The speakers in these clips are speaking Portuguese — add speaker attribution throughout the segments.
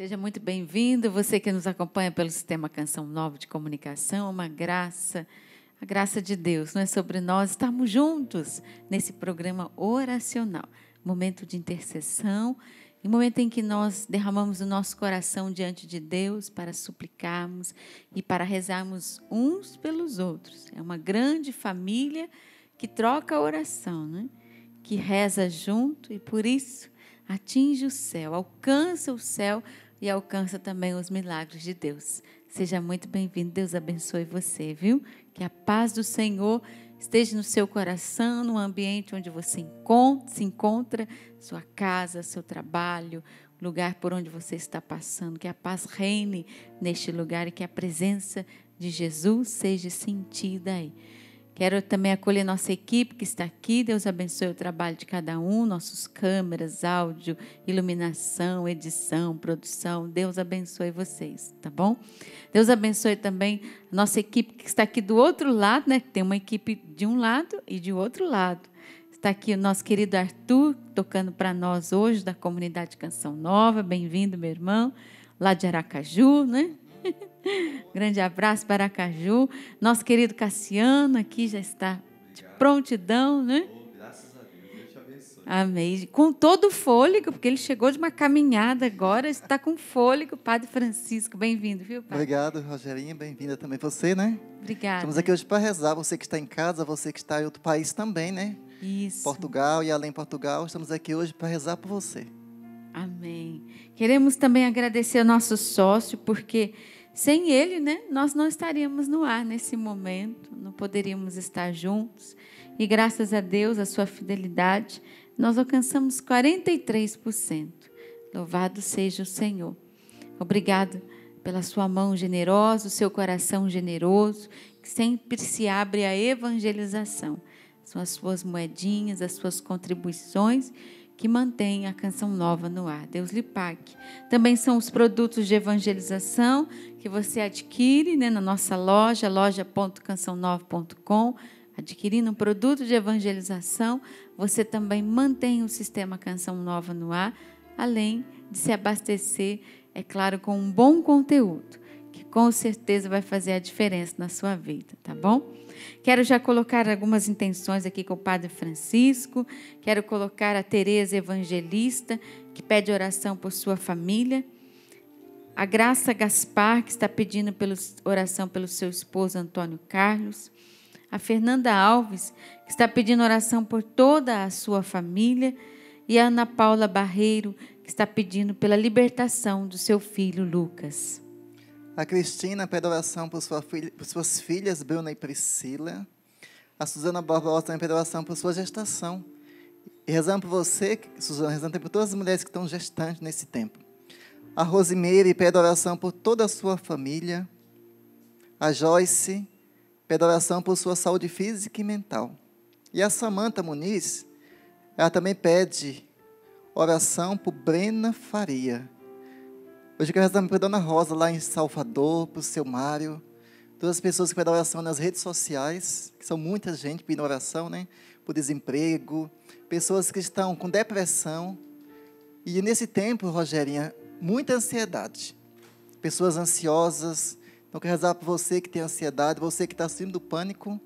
Speaker 1: Seja muito bem-vindo, você que nos acompanha pelo Sistema Canção Nova de Comunicação, uma graça, a graça de Deus, não é sobre nós estarmos juntos nesse programa oracional, momento de intercessão e momento em que nós derramamos o nosso coração diante de Deus para suplicarmos e para rezarmos uns pelos outros. É uma grande família que troca a oração, né? que reza junto e por isso atinge o céu, alcança o céu e alcança também os milagres de Deus. Seja muito bem-vindo, Deus abençoe você, viu? Que a paz do Senhor esteja no seu coração, no ambiente onde você se encontra, sua casa, seu trabalho, lugar por onde você está passando. Que a paz reine neste lugar e que a presença de Jesus seja sentida aí. Quero também acolher nossa equipe que está aqui. Deus abençoe o trabalho de cada um, nossos câmeras, áudio, iluminação, edição, produção. Deus abençoe vocês, tá bom? Deus abençoe também nossa equipe que está aqui do outro lado, né? Tem uma equipe de um lado e de outro lado. Está aqui o nosso querido Arthur tocando para nós hoje da comunidade Canção Nova. Bem-vindo, meu irmão, lá de Aracaju, né? Grande abraço para Caju. Nosso querido Cassiano aqui já está de prontidão, né?
Speaker 2: Oh, graças a Deus, Deus te abençoe.
Speaker 1: Amém. Com todo o fôlego, porque ele chegou de uma caminhada agora, está com fôlego. Padre Francisco, bem-vindo, viu, Padre?
Speaker 2: Obrigado, Rogerinha, bem-vinda também você, né?
Speaker 1: Obrigada.
Speaker 2: Estamos aqui hoje para rezar, você que está em casa, você que está em outro país também, né?
Speaker 1: Isso.
Speaker 2: Portugal e além Portugal, estamos aqui hoje para rezar por você.
Speaker 1: Amém. Queremos também agradecer ao nosso sócio, porque sem ele, né, nós não estaríamos no ar nesse momento, não poderíamos estar juntos. E graças a Deus, a sua fidelidade, nós alcançamos 43%. Louvado seja o Senhor. Obrigado pela sua mão generosa, o seu coração generoso, que sempre se abre à evangelização. São as suas moedinhas, as suas contribuições que mantém a canção nova no ar. Deus lhe pague. Também são os produtos de evangelização que você adquire né, na nossa loja, loja.canção9.com. Adquirindo um produto de evangelização, você também mantém o sistema Canção Nova no ar, além de se abastecer, é claro, com um bom conteúdo, que com certeza vai fazer a diferença na sua vida, tá bom? Quero já colocar algumas intenções aqui com o Padre Francisco. Quero colocar a Tereza Evangelista, que pede oração por sua família. A Graça Gaspar, que está pedindo oração pelo seu esposo Antônio Carlos. A Fernanda Alves, que está pedindo oração por toda a sua família. E a Ana Paula Barreiro, que está pedindo pela libertação do seu filho Lucas.
Speaker 2: A Cristina pede oração por, sua filha, por suas filhas, Bruna e Priscila. A Suzana Barbosa também pede oração por sua gestação. E rezando por você, Suzana, rezando por todas as mulheres que estão gestantes nesse tempo. A Rosimeire pede oração por toda a sua família. A Joyce pede oração por sua saúde física e mental. E a Samanta Muniz, ela também pede oração por Brena Faria Hoje eu quero rezar para Dona Rosa, lá em Salvador, para o seu Mário, todas as pessoas que pedem oração nas redes sociais, que são muita gente pedindo oração, né? Por desemprego, pessoas que estão com depressão. E nesse tempo, Rogerinha, muita ansiedade. Pessoas ansiosas. Então, eu quero rezar para você que tem ansiedade, você que está acima do pânico,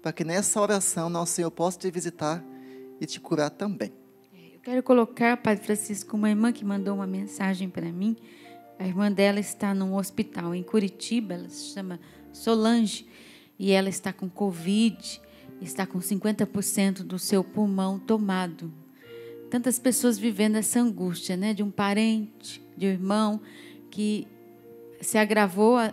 Speaker 2: para que nessa oração nosso Senhor possa te visitar e te curar também.
Speaker 1: É, eu quero colocar, Padre Francisco, uma irmã que mandou uma mensagem para mim a irmã dela está num hospital em Curitiba, ela se chama Solange, e ela está com Covid, está com 50% do seu pulmão tomado. Tantas pessoas vivendo essa angústia, né? De um parente, de um irmão que se agravou, a,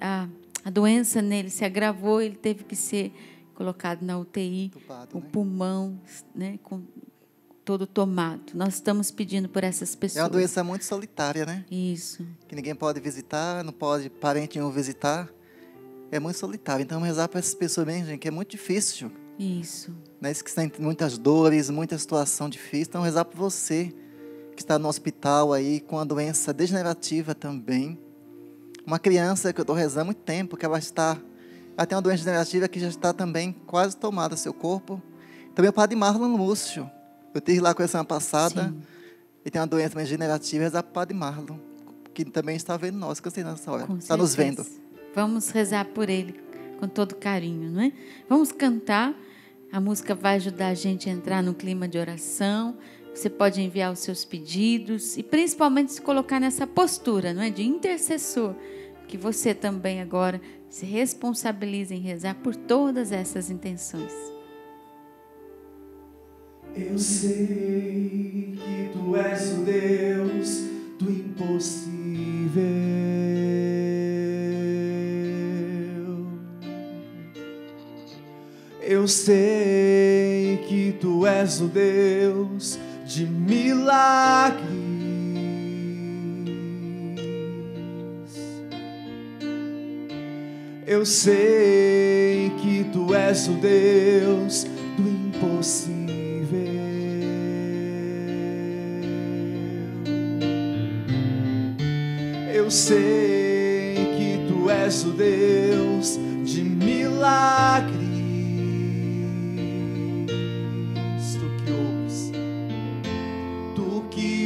Speaker 1: a, a doença nele se agravou, ele teve que ser colocado na UTI, Tupado, o né? pulmão né, com todo tomado. Nós estamos pedindo por essas pessoas.
Speaker 2: É uma doença muito solitária, né?
Speaker 1: Isso.
Speaker 2: Que ninguém pode visitar, não pode parente nenhum visitar. É muito solitário. Então, rezar para essas pessoas mesmo, gente, que é muito difícil.
Speaker 1: Isso.
Speaker 2: Né? Que tem muitas dores, muita situação difícil. Então, rezar por você que está no hospital aí com a doença degenerativa também. Uma criança que eu estou rezando há muito tempo, que ela está. Ela tem uma doença degenerativa que já está também quase tomada seu corpo. Também o padre Marlon Lúcio, eu tive lá com a semana passada. Sim. E tem uma doença degenerativa, é a Padre Marlon. que também está vendo nós, que eu nessa hora.
Speaker 1: Com
Speaker 2: está nos
Speaker 1: certeza.
Speaker 2: vendo.
Speaker 1: Vamos rezar por ele com todo carinho, não é? Vamos cantar. A música vai ajudar a gente a entrar no clima de oração. Você pode enviar os seus pedidos e principalmente se colocar nessa postura, não é, de intercessor, que você também agora se responsabilize em rezar por todas essas intenções.
Speaker 3: Eu sei que tu és o Deus do impossível. Eu sei que tu és o Deus de milagres. Eu sei que tu és o Deus do impossível. Eu sei que tu és o Deus de milagres.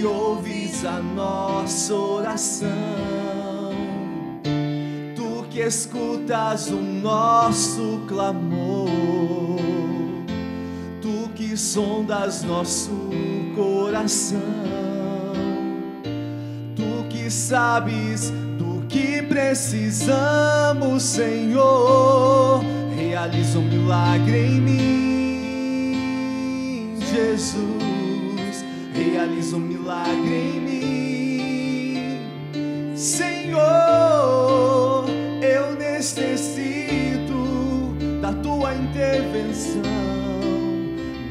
Speaker 3: Ouves a nossa oração, tu que escutas o nosso clamor, tu que sondas nosso coração tu que sabes do que precisamos, Senhor. Realiza um milagre em mim, Jesus. Milagre em mim, Senhor. Eu necessito da tua intervenção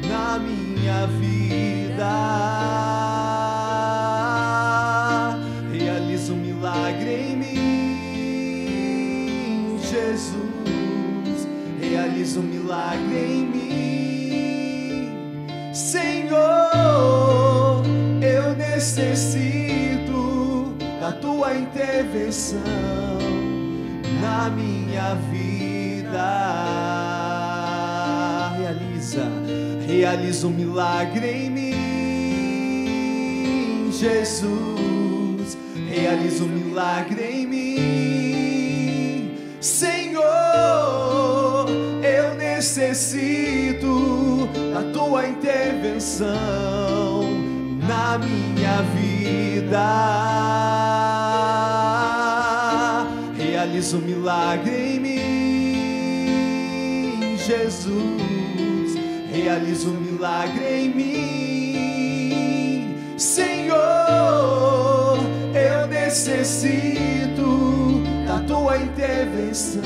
Speaker 3: na minha vida. Tua intervenção na minha vida. Realiza, realiza um milagre em mim, Jesus. Realiza um milagre em mim, Senhor. Eu necessito da tua intervenção na minha vida. Milagre em mim, Jesus. Realiza um milagre em mim, Senhor. Eu necessito da tua intervenção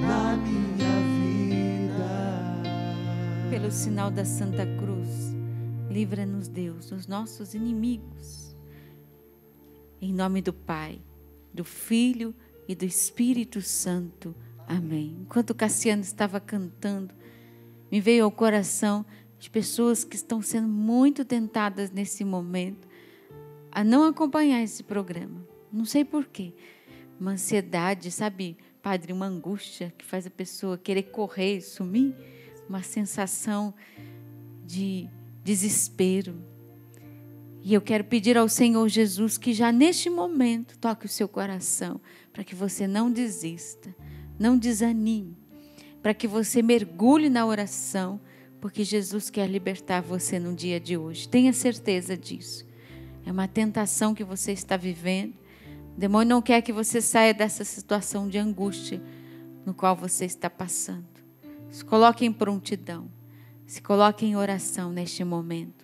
Speaker 3: na minha vida.
Speaker 1: Pelo sinal da Santa Cruz, livra-nos, Deus, dos nossos inimigos. Em nome do Pai, do Filho e do Espírito Santo. Amém. Enquanto Cassiano estava cantando, me veio ao coração de pessoas que estão sendo muito tentadas nesse momento a não acompanhar esse programa. Não sei porquê. Uma ansiedade, sabe, padre, uma angústia que faz a pessoa querer correr e sumir. Uma sensação de desespero. E eu quero pedir ao Senhor Jesus que já neste momento toque o seu coração, para que você não desista, não desanime, para que você mergulhe na oração, porque Jesus quer libertar você no dia de hoje. Tenha certeza disso. É uma tentação que você está vivendo. O demônio não quer que você saia dessa situação de angústia no qual você está passando. Se coloque em prontidão. Se coloque em oração neste momento.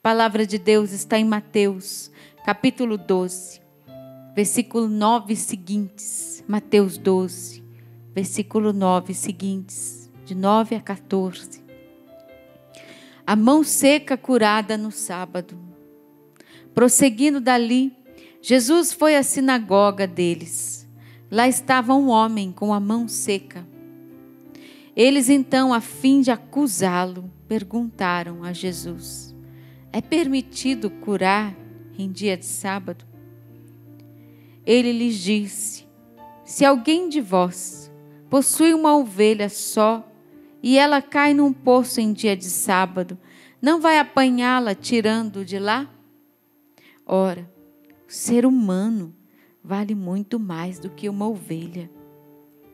Speaker 1: A palavra de Deus está em Mateus, capítulo 12, versículo 9 seguintes. Mateus 12, versículo 9 seguintes, de 9 a 14. A mão seca curada no sábado. Prosseguindo dali, Jesus foi à sinagoga deles. Lá estava um homem com a mão seca. Eles então, a fim de acusá-lo, perguntaram a Jesus: É permitido curar em dia de sábado? Ele lhes disse: Se alguém de vós possui uma ovelha só e ela cai num poço em dia de sábado, não vai apanhá-la tirando de lá? Ora, O ser humano vale muito mais do que uma ovelha.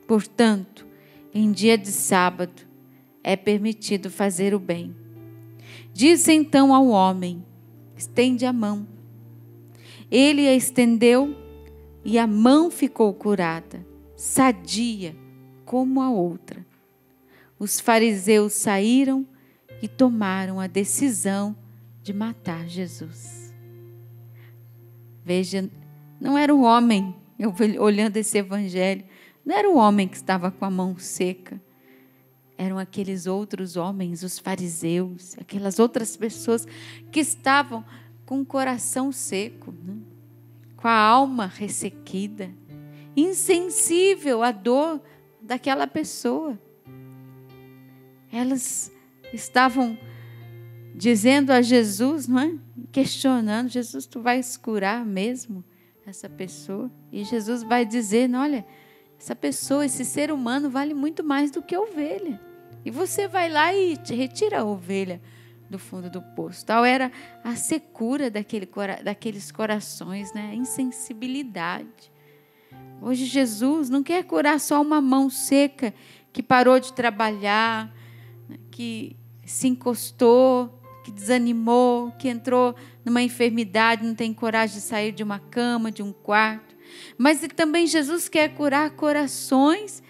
Speaker 1: Portanto, em dia de sábado é permitido fazer o bem. Disse então ao homem: estende a mão. Ele a estendeu e a mão ficou curada, sadia como a outra. Os fariseus saíram e tomaram a decisão de matar Jesus. Veja, não era o homem, eu olhando esse evangelho, não era o homem que estava com a mão seca. Eram aqueles outros homens, os fariseus, aquelas outras pessoas que estavam com o coração seco, né? com a alma ressequida, insensível à dor daquela pessoa. Elas estavam dizendo a Jesus, não é? Questionando, Jesus, tu vais curar mesmo essa pessoa? E Jesus vai dizer, olha, essa pessoa, esse ser humano vale muito mais do que a ovelha. E você vai lá e retira a ovelha do fundo do poço. Tal era a secura daquele, daqueles corações, né? a insensibilidade. Hoje Jesus não quer curar só uma mão seca que parou de trabalhar, que se encostou, que desanimou, que entrou numa enfermidade, não tem coragem de sair de uma cama, de um quarto. Mas também Jesus quer curar corações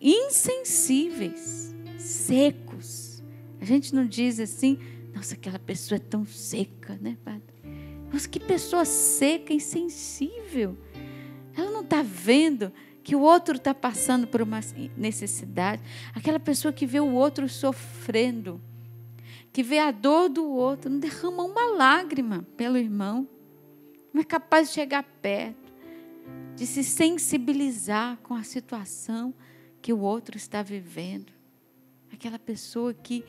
Speaker 1: insensíveis, secos a gente não diz assim, nossa, aquela pessoa é tão seca, né, padre? Nossa, que pessoa seca, insensível. Ela não está vendo que o outro está passando por uma necessidade. Aquela pessoa que vê o outro sofrendo, que vê a dor do outro, não derrama uma lágrima pelo irmão, não é capaz de chegar perto, de se sensibilizar com a situação que o outro está vivendo. Aquela pessoa que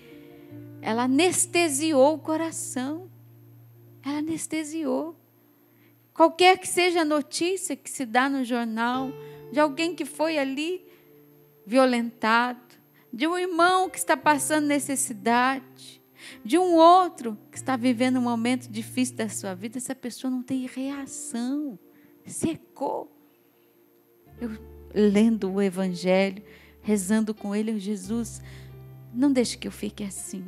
Speaker 1: ela anestesiou o coração. Ela anestesiou. Qualquer que seja a notícia que se dá no jornal, de alguém que foi ali violentado, de um irmão que está passando necessidade, de um outro que está vivendo um momento difícil da sua vida, essa pessoa não tem reação, secou. Eu lendo o Evangelho, rezando com ele, Jesus, não deixe que eu fique assim.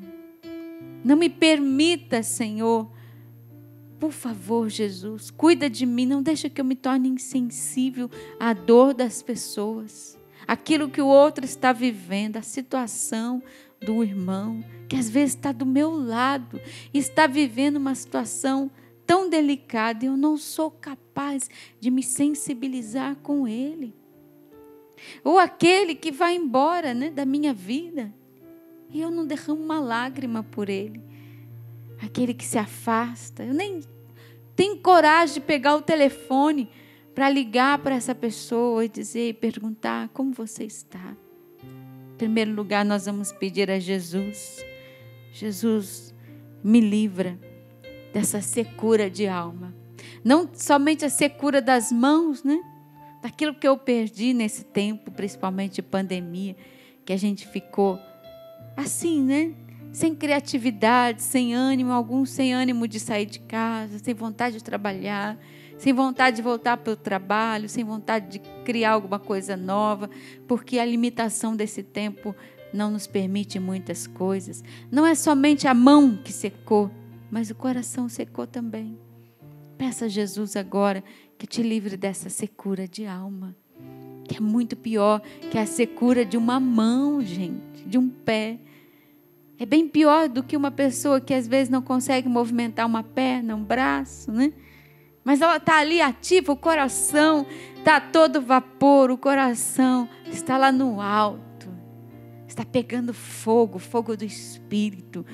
Speaker 1: Não me permita, Senhor. Por favor, Jesus, cuida de mim, não deixe que eu me torne insensível à dor das pessoas, aquilo que o outro está vivendo, a situação do irmão, que às vezes está do meu lado está vivendo uma situação tão delicada e eu não sou capaz de me sensibilizar com ele. Ou aquele que vai embora né, da minha vida e eu não derramo uma lágrima por ele. Aquele que se afasta. Eu nem tenho coragem de pegar o telefone para ligar para essa pessoa e dizer e perguntar como você está. Em primeiro lugar, nós vamos pedir a Jesus. Jesus, me livra dessa secura de alma. Não somente a secura das mãos, né? Daquilo que eu perdi nesse tempo, principalmente de pandemia, que a gente ficou assim, né? Sem criatividade, sem ânimo algum, sem ânimo de sair de casa, sem vontade de trabalhar, sem vontade de voltar para o trabalho, sem vontade de criar alguma coisa nova, porque a limitação desse tempo não nos permite muitas coisas. Não é somente a mão que secou, mas o coração secou também. Peça a Jesus agora que te livre dessa secura de alma, que é muito pior que a secura de uma mão, gente, de um pé. É bem pior do que uma pessoa que às vezes não consegue movimentar uma perna, um braço, né? Mas ela está ali ativa, o coração está todo vapor, o coração está lá no alto, está pegando fogo, fogo do espírito.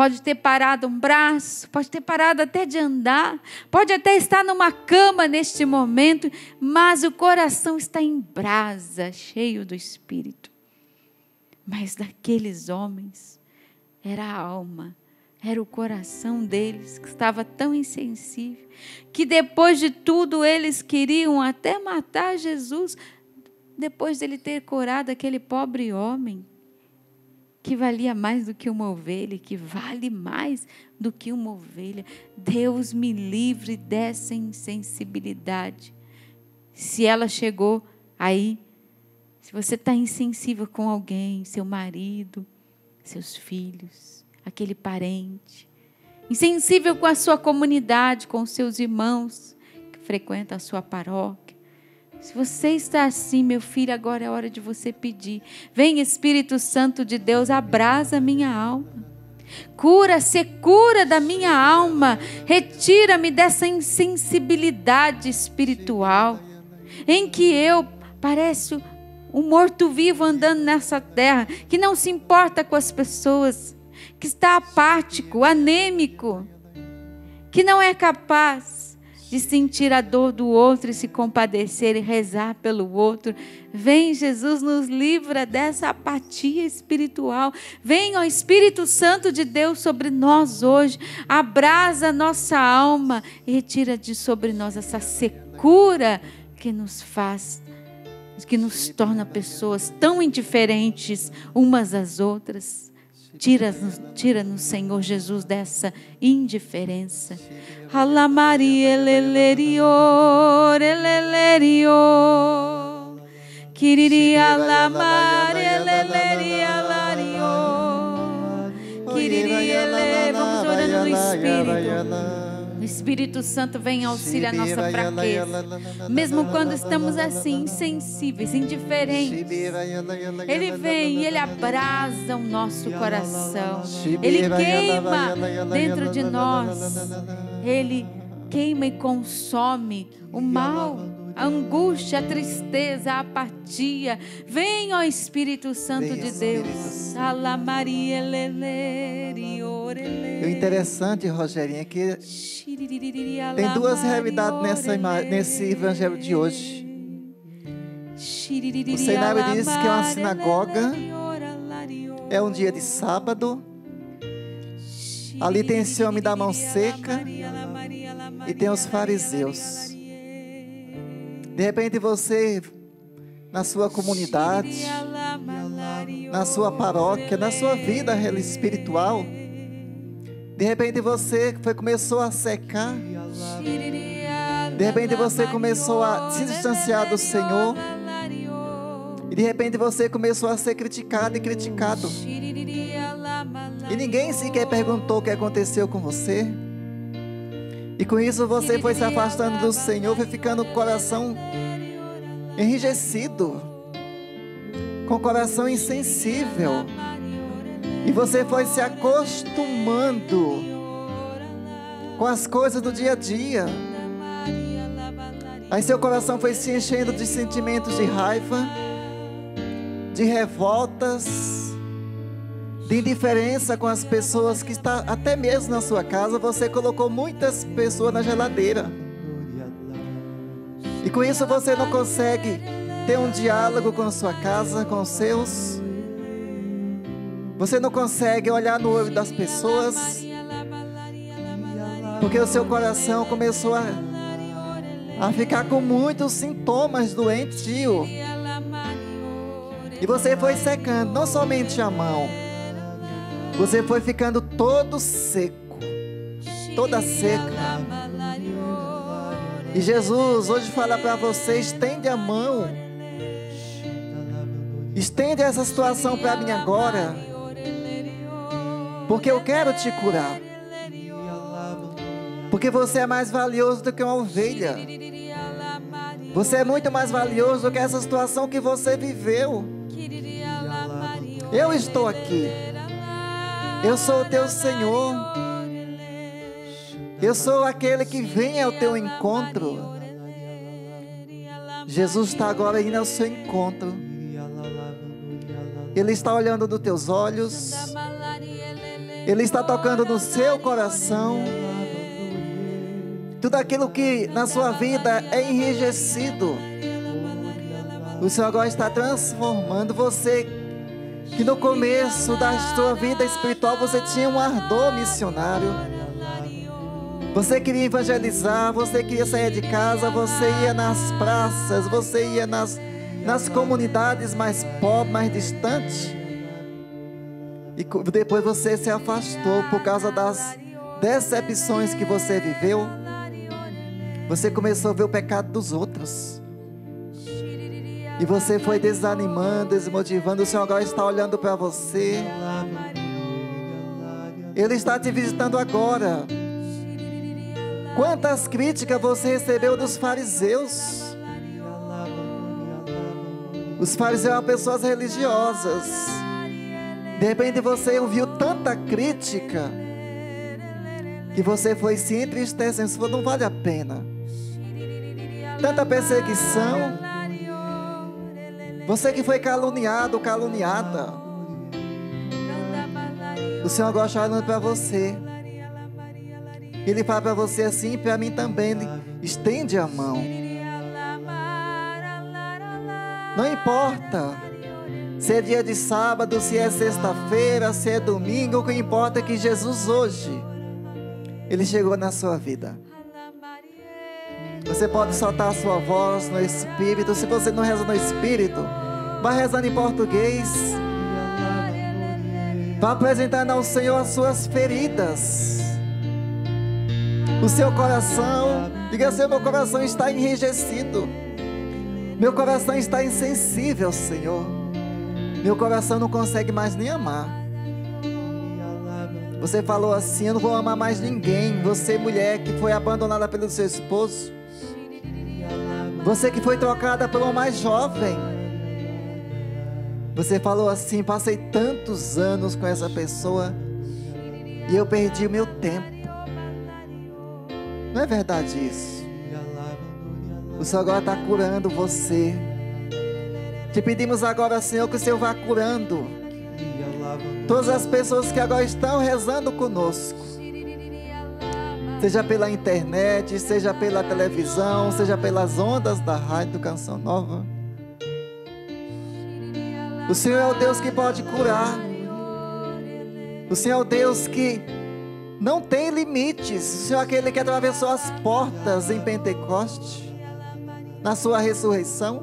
Speaker 1: Pode ter parado um braço, pode ter parado até de andar, pode até estar numa cama neste momento, mas o coração está em brasa, cheio do espírito. Mas daqueles homens era a alma, era o coração deles que estava tão insensível, que depois de tudo eles queriam até matar Jesus, depois dele ter curado aquele pobre homem. Que valia mais do que uma ovelha, que vale mais do que uma ovelha. Deus me livre dessa insensibilidade. Se ela chegou aí, se você está insensível com alguém, seu marido, seus filhos, aquele parente, insensível com a sua comunidade, com seus irmãos que frequentam a sua paróquia. Se você está assim, meu filho, agora é hora de você pedir. Vem, Espírito Santo de Deus, abrasa minha alma. Cura, se cura da minha alma. Retira-me dessa insensibilidade espiritual em que eu pareço um morto-vivo andando nessa terra, que não se importa com as pessoas, que está apático, anêmico, que não é capaz de sentir a dor do outro e se compadecer e rezar pelo outro. Vem, Jesus, nos livra dessa apatia espiritual. Vem, ó Espírito Santo de Deus, sobre nós hoje. Abrasa nossa alma e retira de sobre nós essa secura que nos faz que nos torna pessoas tão indiferentes umas às outras. Tira-nos, tira-nos, Senhor Jesus, dessa indiferença. Alamari elelerior, elelerior. Kiriri alamari eleleri alarior. Kiriri ele. Vamos orando no Espírito. Espírito Santo vem auxiliar a nossa fraqueza. Mesmo quando estamos assim, insensíveis, indiferentes. Ele vem e ele abrasa o nosso coração. Ele queima dentro de nós. Ele queima e consome o mal a angústia, a tristeza, a apatia. Vem, ó Espírito Santo Vem, de Deus. Ala Maria
Speaker 2: O interessante, Rogerinho, é que tem duas realidades nessa, nesse evangelho de hoje. O cenário diz que é uma sinagoga, é um dia de sábado. Ali tem esse homem da mão seca e tem os fariseus. De repente você, na sua comunidade, na sua paróquia, na sua vida espiritual, de repente você foi, começou a secar. De repente você começou a se distanciar do Senhor. E de repente você começou a ser criticado e criticado. E ninguém sequer perguntou o que aconteceu com você. E com isso você foi se afastando do Senhor, foi ficando com o coração enrijecido, com o coração insensível. E você foi se acostumando com as coisas do dia a dia. Aí seu coração foi se enchendo de sentimentos de raiva, de revoltas, de indiferença com as pessoas que está até mesmo na sua casa, você colocou muitas pessoas na geladeira. E com isso você não consegue ter um diálogo com a sua casa, com seus. Você não consegue olhar no olho das pessoas. Porque o seu coração começou a, a ficar com muitos sintomas doentio. E você foi secando, não somente a mão, você foi ficando todo seco, toda seca. E Jesus hoje fala para você: estende a mão, estende essa situação para mim agora, porque eu quero te curar. Porque você é mais valioso do que uma ovelha. Você é muito mais valioso do que essa situação que você viveu. Eu estou aqui. Eu sou o teu Senhor. Eu sou aquele que vem ao teu encontro. Jesus está agora indo ao seu encontro. Ele está olhando nos teus olhos. Ele está tocando no seu coração. Tudo aquilo que na sua vida é enrijecido. O Senhor agora está transformando você que no começo da sua vida espiritual você tinha um ardor missionário. Você queria evangelizar, você queria sair de casa, você ia nas praças, você ia nas, nas comunidades mais pobres, mais distantes. E depois você se afastou por causa das decepções que você viveu. Você começou a ver o pecado dos outros. E você foi desanimando, desmotivando. O Senhor agora está olhando para você. Ele está te visitando agora. Quantas críticas você recebeu dos fariseus? Os fariseus eram pessoas religiosas. De repente você ouviu tanta crítica que você foi se entristecendo. Você falou, não vale a pena. Tanta perseguição. Você que foi caluniado, caluniada. O Senhor agora está olhando para você. Ele fala para você assim, para mim também. Ele estende a mão. Não importa se é dia de sábado, se é sexta-feira, se é domingo, o que importa é que Jesus hoje, Ele chegou na sua vida. Você pode soltar a sua voz no Espírito. Se você não reza no Espírito, vai rezando em português. Vá apresentando ao Senhor as suas feridas. O seu coração, diga assim: meu coração está enrijecido. Meu coração está insensível, Senhor. Meu coração não consegue mais nem amar. Você falou assim: Eu não vou amar mais ninguém. Você, mulher que foi abandonada pelo seu esposo. Você que foi trocada uma mais jovem. Você falou assim: Passei tantos anos com essa pessoa e eu perdi o meu tempo. Não é verdade isso? O Senhor agora está curando você. Te pedimos agora, Senhor, que o Senhor vá curando todas as pessoas que agora estão rezando conosco. Seja pela internet, seja pela televisão, seja pelas ondas da rádio Canção Nova. O Senhor é o Deus que pode curar. O Senhor é o Deus que não tem limites. O Senhor é aquele que atravessou as portas em Pentecoste, na sua ressurreição.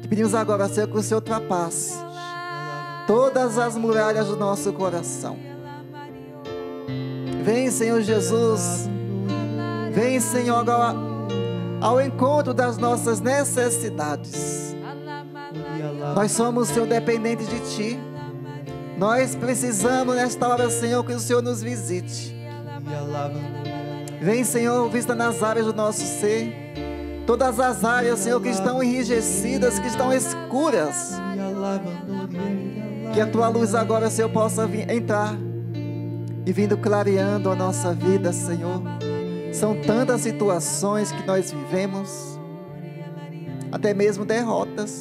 Speaker 2: Te pedimos agora, Senhor, que o Senhor ultrapasse todas as muralhas do nosso coração. Vem, Senhor Jesus. Vem, Senhor, agora ao encontro das nossas necessidades. Nós somos, Senhor, dependentes de Ti. Nós precisamos nesta hora, Senhor, que o Senhor nos visite. Vem, Senhor, vista nas áreas do nosso ser. Todas as áreas, Senhor, que estão enrijecidas, que estão escuras. Que a tua luz agora, Senhor, possa vir, entrar e vindo clareando a nossa vida, Senhor. São tantas situações que nós vivemos, até mesmo derrotas.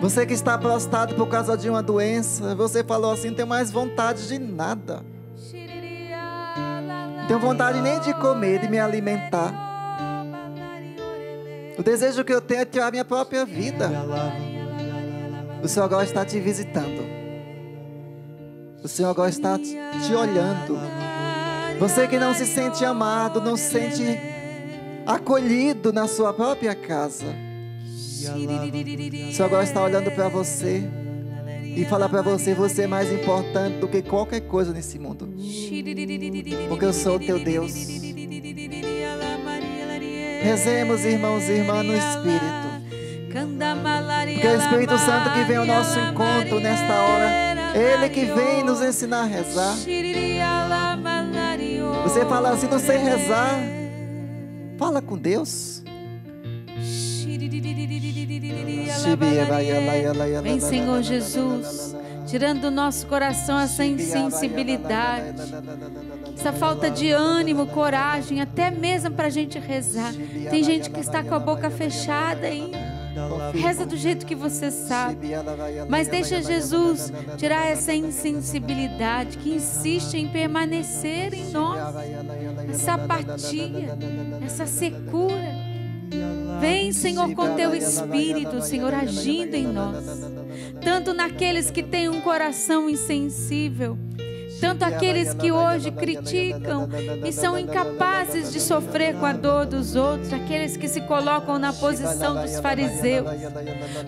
Speaker 2: Você que está prostrado por causa de uma doença, você falou assim: não tenho mais vontade de nada. Não tenho vontade nem de comer, de me alimentar. O desejo que eu tenho é tirar minha própria vida. O Senhor agora está te visitando. O Senhor agora está te olhando. Você que não se sente amado, não se sente acolhido na sua própria casa. O Senhor agora está olhando para você e fala para você: você é mais importante do que qualquer coisa nesse mundo. Porque eu sou o teu Deus. Rezemos, irmãos e irmãs, no Espírito. Porque é o Espírito Santo que vem ao nosso encontro nesta hora. Ele que vem nos ensinar a rezar. Você fala assim, não sei rezar. Fala com Deus.
Speaker 1: Vem, Senhor Jesus, tirando do nosso coração essa insensibilidade, essa falta de ânimo, coragem, até mesmo para a gente rezar. Tem gente que está com a boca fechada ainda. Reza do jeito que você sabe. Mas deixa Jesus tirar essa insensibilidade que insiste em permanecer em nós. Essa apatia, essa secura. Vem, Senhor, com teu espírito, Senhor, agindo em nós. Tanto naqueles que têm um coração insensível, Tanto aqueles que hoje criticam e são incapazes de sofrer com a dor dos outros, aqueles que se colocam na posição dos fariseus,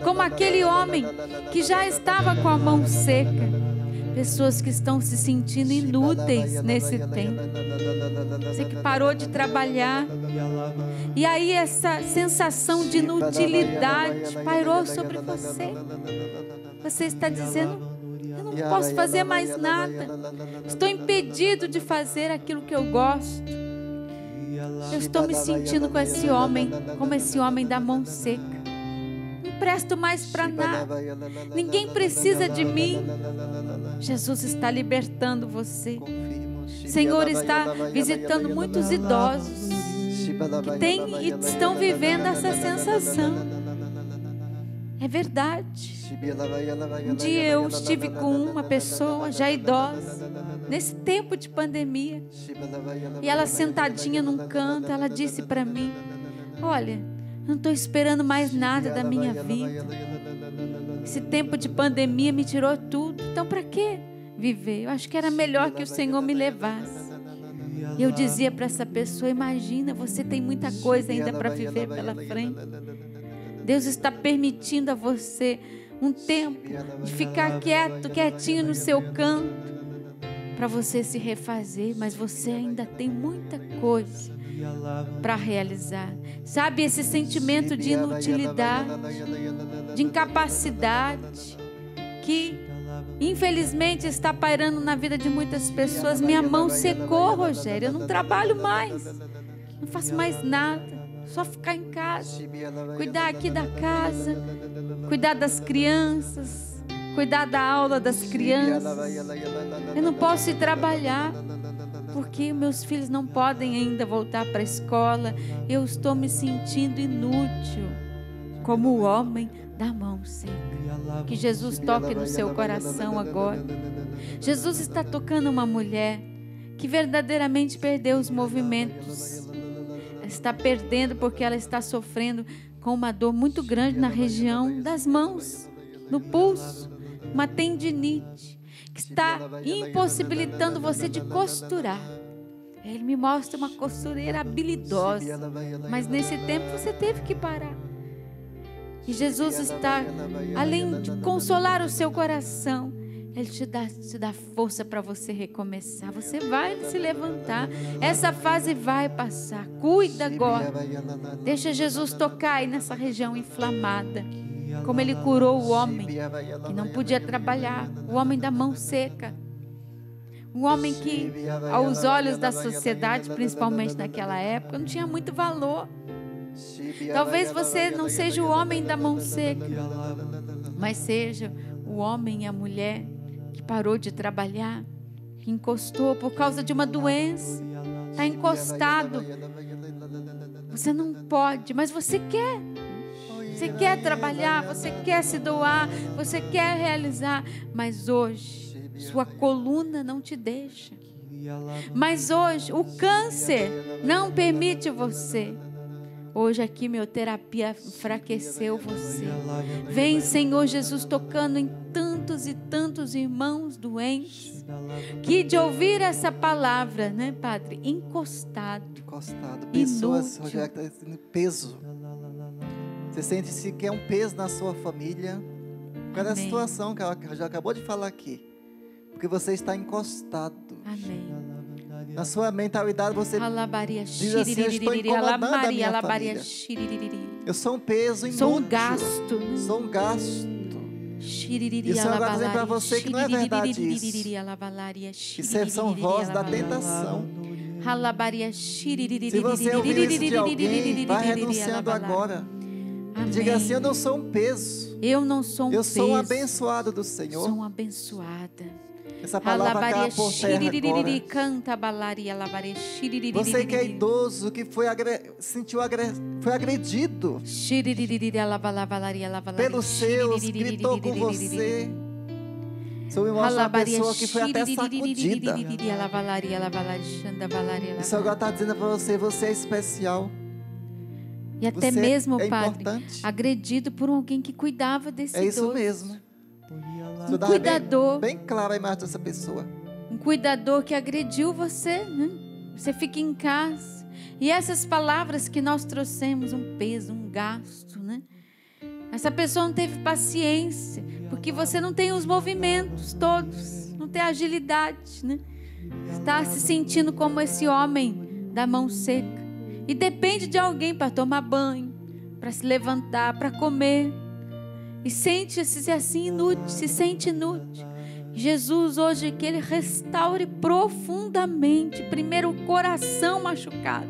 Speaker 1: como aquele homem que já estava com a mão seca. Pessoas que estão se sentindo inúteis nesse tempo. Você que parou de trabalhar. E aí essa sensação de inutilidade pairou sobre você. Você está dizendo: não posso fazer mais nada. Estou impedido de fazer aquilo que eu gosto. Eu estou me sentindo com esse homem, como esse homem da mão seca presto mais para nada. Ninguém precisa de mim. Jesus está libertando você. Senhor está visitando muitos idosos que têm e estão vivendo essa sensação. É verdade. Um dia eu estive com uma pessoa já idosa, nesse tempo de pandemia, e ela sentadinha num canto, ela disse para mim: Olha, não estou esperando mais nada da minha vida. Esse tempo de pandemia me tirou tudo. Então, para que viver? Eu acho que era melhor que o Senhor me levasse. Eu dizia para essa pessoa: Imagina, você tem muita coisa ainda para viver pela frente. Deus está permitindo a você um tempo de ficar quieto, quietinho no seu canto, para você se refazer, mas você ainda tem muita coisa para realizar. Sabe esse sentimento de inutilidade, de incapacidade, que infelizmente está pairando na vida de muitas pessoas. Minha mão secou, Rogério. Eu não trabalho mais, não faço mais nada. Só ficar em casa, cuidar aqui da casa, cuidar das crianças, cuidar da aula das crianças. Eu não posso ir trabalhar porque meus filhos não podem ainda voltar para a escola. Eu estou me sentindo inútil, como o homem da mão seca. Que Jesus toque no seu coração agora. Jesus está tocando uma mulher que verdadeiramente perdeu os movimentos. Está perdendo porque ela está sofrendo com uma dor muito grande na região das mãos, no pulso, uma tendinite que está impossibilitando você de costurar. Ele me mostra uma costureira habilidosa, mas nesse tempo você teve que parar. E Jesus está, além de consolar o seu coração, Ele te dá, te dá força para você recomeçar. Você vai se levantar. Essa fase vai passar. Cuida agora. Deixa Jesus tocar aí nessa região inflamada como ele curou o homem que não podia trabalhar, o homem da mão seca. Um homem que, aos olhos da sociedade, principalmente naquela época, não tinha muito valor. Talvez você não seja o homem da mão seca, mas seja o homem e a mulher que parou de trabalhar, que encostou por causa de uma doença, está encostado. Você não pode, mas você quer. Você quer trabalhar, você quer se doar, você quer realizar, mas hoje sua coluna não te deixa. Mas hoje o câncer não permite você. Hoje a quimioterapia enfraqueceu você. Vem, Senhor Jesus, tocando em tantos e tantos irmãos doentes. Que de ouvir essa palavra, né, Padre? Encostado.
Speaker 2: Encostado. Pessoas, Rogério, está peso você sente-se que é um peso na sua família. Cada Amém. situação que ela já acabou de falar aqui. Porque você está encostado.
Speaker 1: Amém.
Speaker 2: Na sua mentalidade você diz assim, eu estou incomodando a minha família. Eu sou um peso inútil.
Speaker 1: Sou um gasto.
Speaker 2: Sou um gasto. E o Senhor vai dizer para você que não é verdade isso. Isso são vozes da tentação. Se você ouvir isso de alguém, vai renunciando agora. Amém. Diga assim: Eu não sou um peso.
Speaker 1: Eu não sou um
Speaker 2: eu
Speaker 1: peso.
Speaker 2: Eu sou um abençoado do Senhor.
Speaker 1: Sou abençoada.
Speaker 2: Essa palavra por terra agora.
Speaker 1: Canta balaria,
Speaker 2: Você que é idoso, que foi agre... sentiu agre... foi agredido pelos seus, gritou com você. Sou uma pessoa que foi até sacudida. Isso agora está dizendo para você, você é especial.
Speaker 1: E até Você mesmo, é Padre, importante. agredido por alguém que cuidava desse
Speaker 2: É isso
Speaker 1: idoso.
Speaker 2: mesmo.
Speaker 1: Um cuidador.
Speaker 2: Bem, bem claro a imagem dessa pessoa.
Speaker 1: um cuidador que agrediu você, né? Você fica em casa. E essas palavras que nós trouxemos, um peso, um gasto, né? Essa pessoa não teve paciência, porque você não tem os movimentos todos, não tem agilidade, né? Está se sentindo como esse homem da mão seca. E depende de alguém para tomar banho, para se levantar, para comer. E sente-se assim inútil, se sente inútil. Jesus hoje que ele restaure profundamente, primeiro o coração machucado,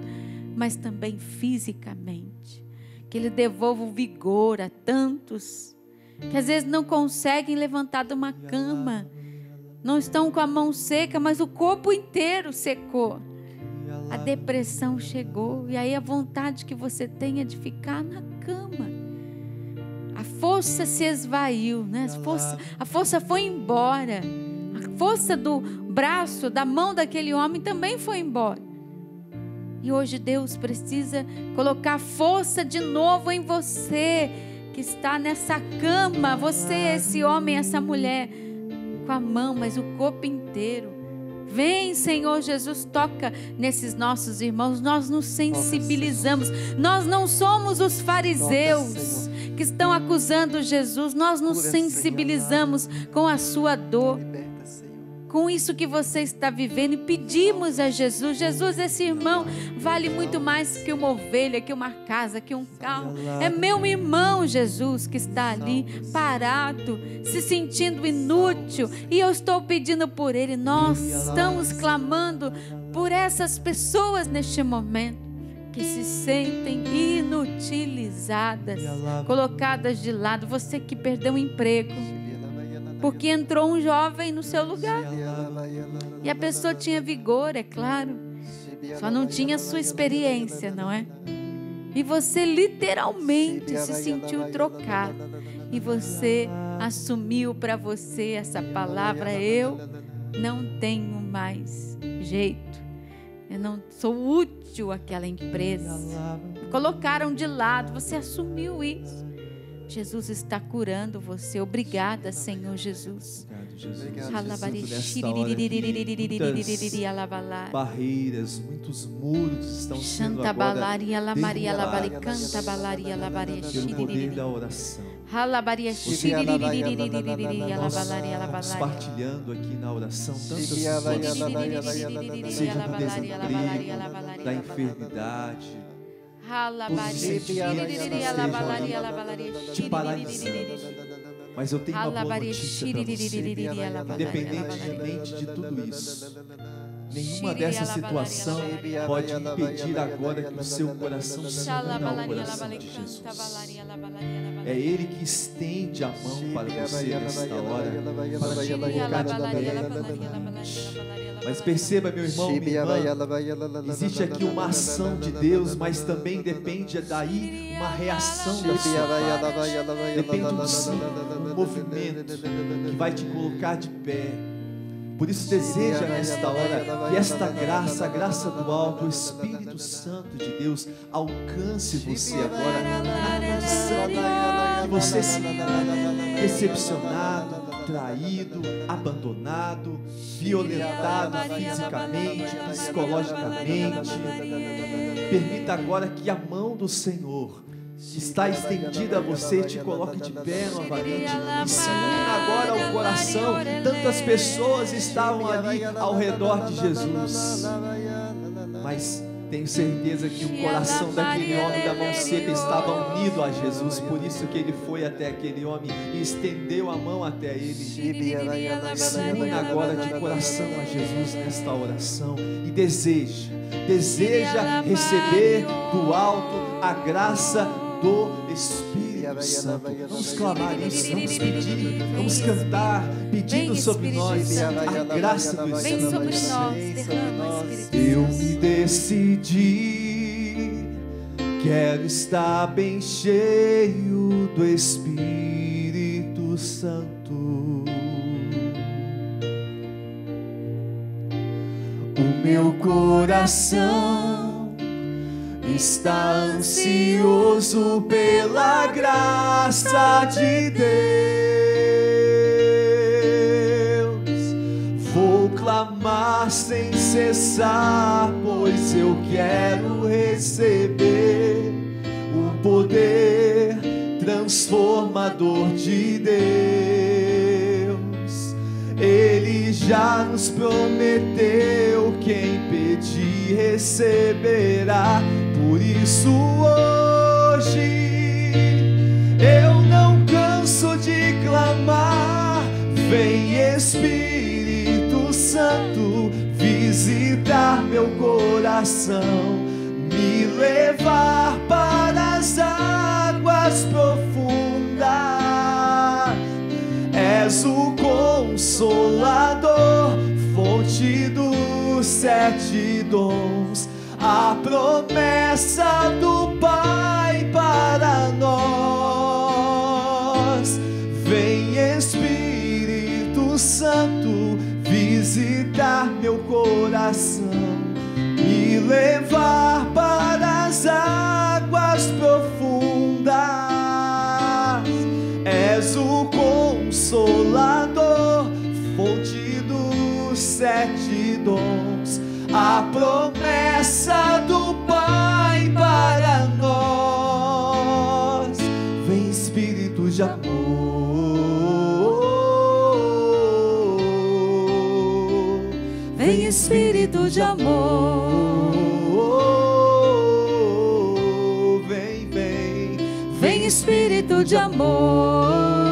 Speaker 1: mas também fisicamente. Que ele devolva o vigor a tantos que às vezes não conseguem levantar de uma cama, não estão com a mão seca, mas o corpo inteiro secou. A depressão chegou e aí a vontade que você tem é de ficar na cama. A força se esvaiu, né? A força, a força foi embora. A força do braço, da mão daquele homem também foi embora. E hoje Deus precisa colocar força de novo em você que está nessa cama, você, esse homem, essa mulher, com a mão, mas o corpo inteiro. Vem, Senhor Jesus, toca nesses nossos irmãos. Nós nos sensibilizamos. Nós não somos os fariseus que estão acusando Jesus. Nós nos sensibilizamos com a sua dor com isso que você está vivendo e pedimos a Jesus: Jesus, esse irmão vale muito mais que uma ovelha, que uma casa, que um carro. É meu irmão, Jesus, que está ali parado, se sentindo inútil, e eu estou pedindo por ele. Nós estamos clamando por essas pessoas neste momento que se sentem inutilizadas, colocadas de lado. Você que perdeu o emprego porque entrou um jovem no seu lugar. E a pessoa tinha vigor, é claro. Só não tinha sua experiência, não é? E você literalmente se sentiu trocado. E você assumiu para você essa palavra: eu não tenho mais jeito. Eu não sou útil àquela empresa. Colocaram de lado, você assumiu isso. Jesus está curando você. Obrigada, Senhor Jesus.
Speaker 3: Obrigado, Jesus. Muitas barreiras, muitos muros estão sendo agora derrubadas pelo poder da oração. Nós compartilhando aqui na oração tantas coisas, seja do desemprego, da enfermidade, te paralisando. Mas eu tenho uma boa notícia para você. Independentemente de tudo isso, nenhuma dessa situação pode impedir agora que o seu coração se una ao coração de Jesus. É Ele que estende a mão para você nesta hora, para te colocar de pé. Mas perceba, meu irmão, minha irmã, existe aqui uma ação de Deus, mas também depende daí uma reação da sua parte. Depende um sim, um movimento que vai te colocar de pé. Por isso deseja nesta hora que esta graça, a graça do alto, o Espírito Santo de Deus alcance você agora na condição que você se decepcionado, traído, abandonado, violentado fisicamente, psicologicamente. Permita agora que a mão do Senhor está estendida a você, te coloque de pé novamente e se una agora ao coração. Tantas pessoas estavam ali ao redor de Jesus, mas tenho certeza que o coração daquele homem da mão seca estava unido a Jesus, por isso que ele foi até aquele homem e estendeu a mão até ele. Une agora de coração a Jesus nesta oração e deseja, deseja receber do alto a graça do Espírito. Santo. Vamos clamar isso, vamos pedir, vamos cantar, pedindo sobre nós a graça do Espírito Santo. Eu me decidi, quero estar bem cheio do Espírito Santo. O meu coração está ansioso pela graça de Deus. Vou clamar sem cessar, pois eu quero receber o poder transformador de Deus. Ele já nos prometeu: quem pedir receberá. Isso hoje eu não canso de clamar. Vem Espírito Santo visitar meu coração, me levar para as águas profundas. És o consolador, fonte dos sete dons, a promessa do Pai para nós. Vem Espírito Santo visitar meu coração, me levar para as águas profundas. És o consolador, fonte dos sete dons, a promessa do Pai para nós. Vem Espírito de amor,
Speaker 1: Vem Espírito de amor,
Speaker 3: Vem, vem,
Speaker 1: vem Espírito de amor,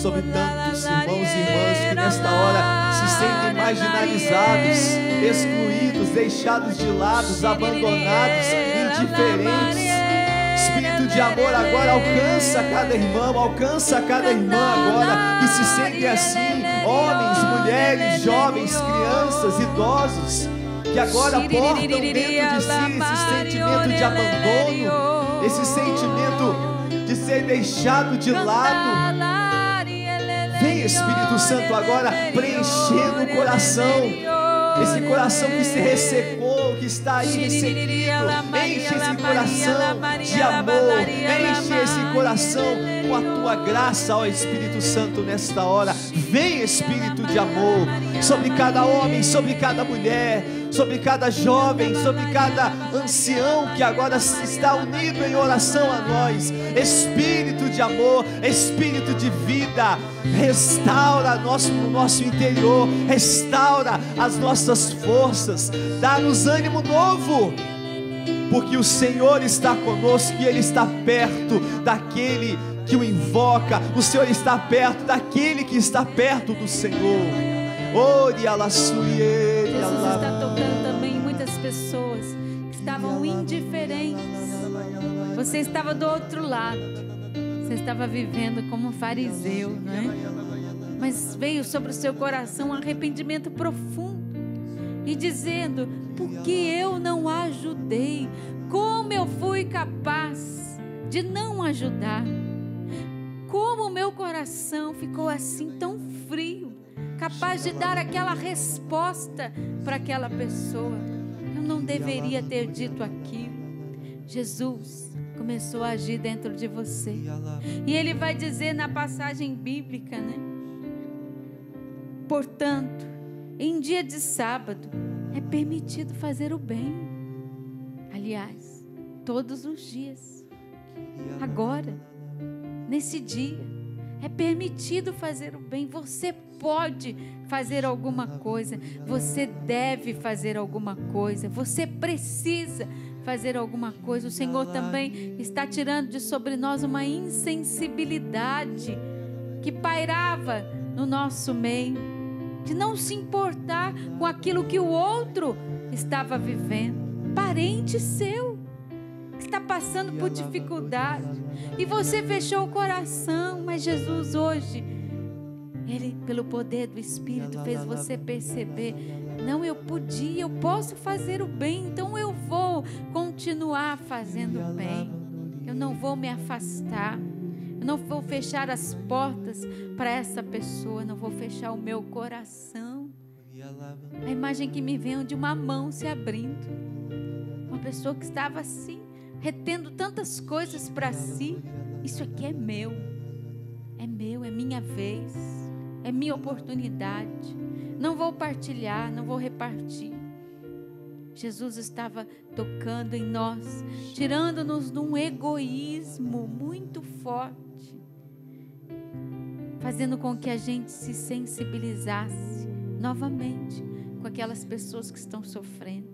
Speaker 3: sobre tantos irmãos e irmãs que nesta hora se sentem marginalizados, excluídos, deixados de lado, abandonados, indiferentes. Espírito de amor agora alcança cada irmão, alcança cada irmã agora que se sentem assim, homens, mulheres, jovens, crianças, idosos, que agora portam dentro de si esse sentimento de abandono, esse sentimento de ser deixado de lado. Espírito Santo agora preenchendo o coração. Esse coração que se ressecou, que está aí. Enche esse coração de amor. Enche esse coração com a tua graça, ó Espírito Santo, nesta hora. Vem Espírito de amor sobre cada homem, sobre cada mulher, sobre cada jovem, sobre cada ancião que agora está unido em oração a nós. Espírito de amor, Espírito de vida, restaura nosso, no nosso interior, restaura as nossas forças, dá-nos ânimo novo. Porque o Senhor está conosco e Ele está perto daquele que o invoca, o Senhor está perto daquele que está perto do Senhor. Ore a la suie,
Speaker 1: Jesus está tocando também muitas pessoas que estavam indiferentes. Você estava do outro lado. Você estava vivendo como um fariseu, não é? Mas veio sobre o seu coração um arrependimento profundo e dizendo: Por que eu não ajudei? Como eu fui capaz de não ajudar? Como o meu coração ficou assim tão frio, capaz de dar aquela resposta para aquela pessoa? Eu não deveria ter dito aquilo. Jesus começou a agir dentro de você. E ele vai dizer na passagem bíblica, né? Portanto, em dia de sábado é permitido fazer o bem. Aliás, todos os dias. Agora, nesse dia, é permitido fazer o bem. Você pode fazer alguma coisa. Você deve fazer alguma coisa. Você precisa fazer alguma coisa. O Senhor também está tirando de sobre nós uma insensibilidade que pairava no nosso meio, de não se importar com aquilo que o outro estava vivendo. Parente seu que está passando por dificuldade e você fechou o coração, mas Jesus hoje ele, pelo poder do Espírito, fez você perceber: não, eu podia, eu posso fazer o bem, então eu vou continuar fazendo o bem. Eu não vou me afastar, eu não vou fechar as portas para essa pessoa, não vou fechar o meu coração. A imagem que me vem é de uma mão se abrindo. Uma pessoa que estava assim, retendo tantas coisas para si. Isso aqui é meu. É meu, é minha vez. É minha oportunidade. Não vou partilhar, não vou repartir. Jesus estava tocando em nós, tirando-nos de um egoísmo muito forte, fazendo com que a gente se sensibilizasse novamente com aquelas pessoas que estão sofrendo.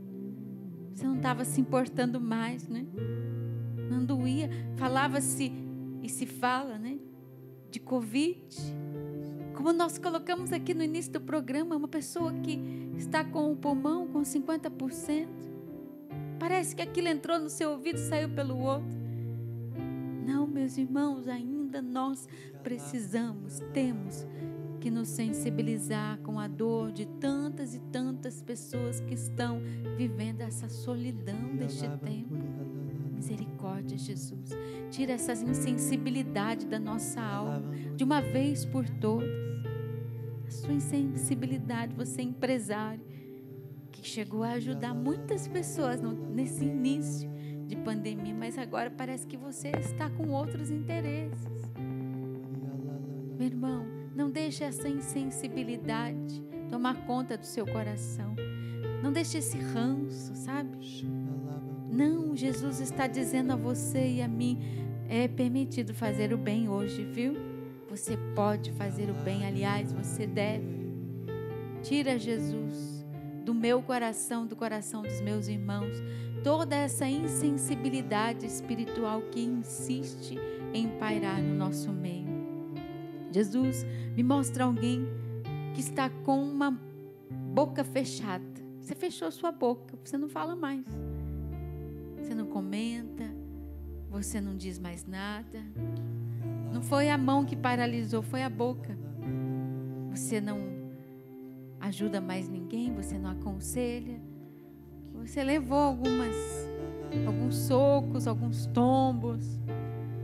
Speaker 1: Você não estava se importando mais, né? Não doía. Falava-se e se fala, né? De Covid. Como nós colocamos aqui no início do programa, uma pessoa que está com o pulmão com 50%. Parece que aquilo entrou no seu ouvido e saiu pelo outro. Não, meus irmãos, ainda nós precisamos, temos que nos sensibilizar com a dor de tantas e tantas pessoas que estão vivendo essa solidão deste tempo. Misericórdia, Jesus. Tira essa insensibilidade da nossa alma de uma vez por todas. A sua insensibilidade, você é empresário, que chegou a ajudar muitas pessoas nesse início de pandemia, mas agora parece que você está com outros interesses. Meu irmão, não deixe essa insensibilidade tomar conta do seu coração. Não deixe esse ranço, sabe? Não, Jesus está dizendo a você e a mim: é permitido fazer o bem hoje, viu? Você pode fazer o bem, aliás, você deve. Tira Jesus do meu coração, do coração dos meus irmãos, toda essa insensibilidade espiritual que insiste em pairar no nosso meio. Jesus, me mostra alguém que está com uma boca fechada. Você fechou sua boca, você não fala mais. Você não comenta, você não diz mais nada. Não foi a mão que paralisou, foi a boca. Você não ajuda mais ninguém, você não aconselha. Você levou algumas alguns socos, alguns tombos.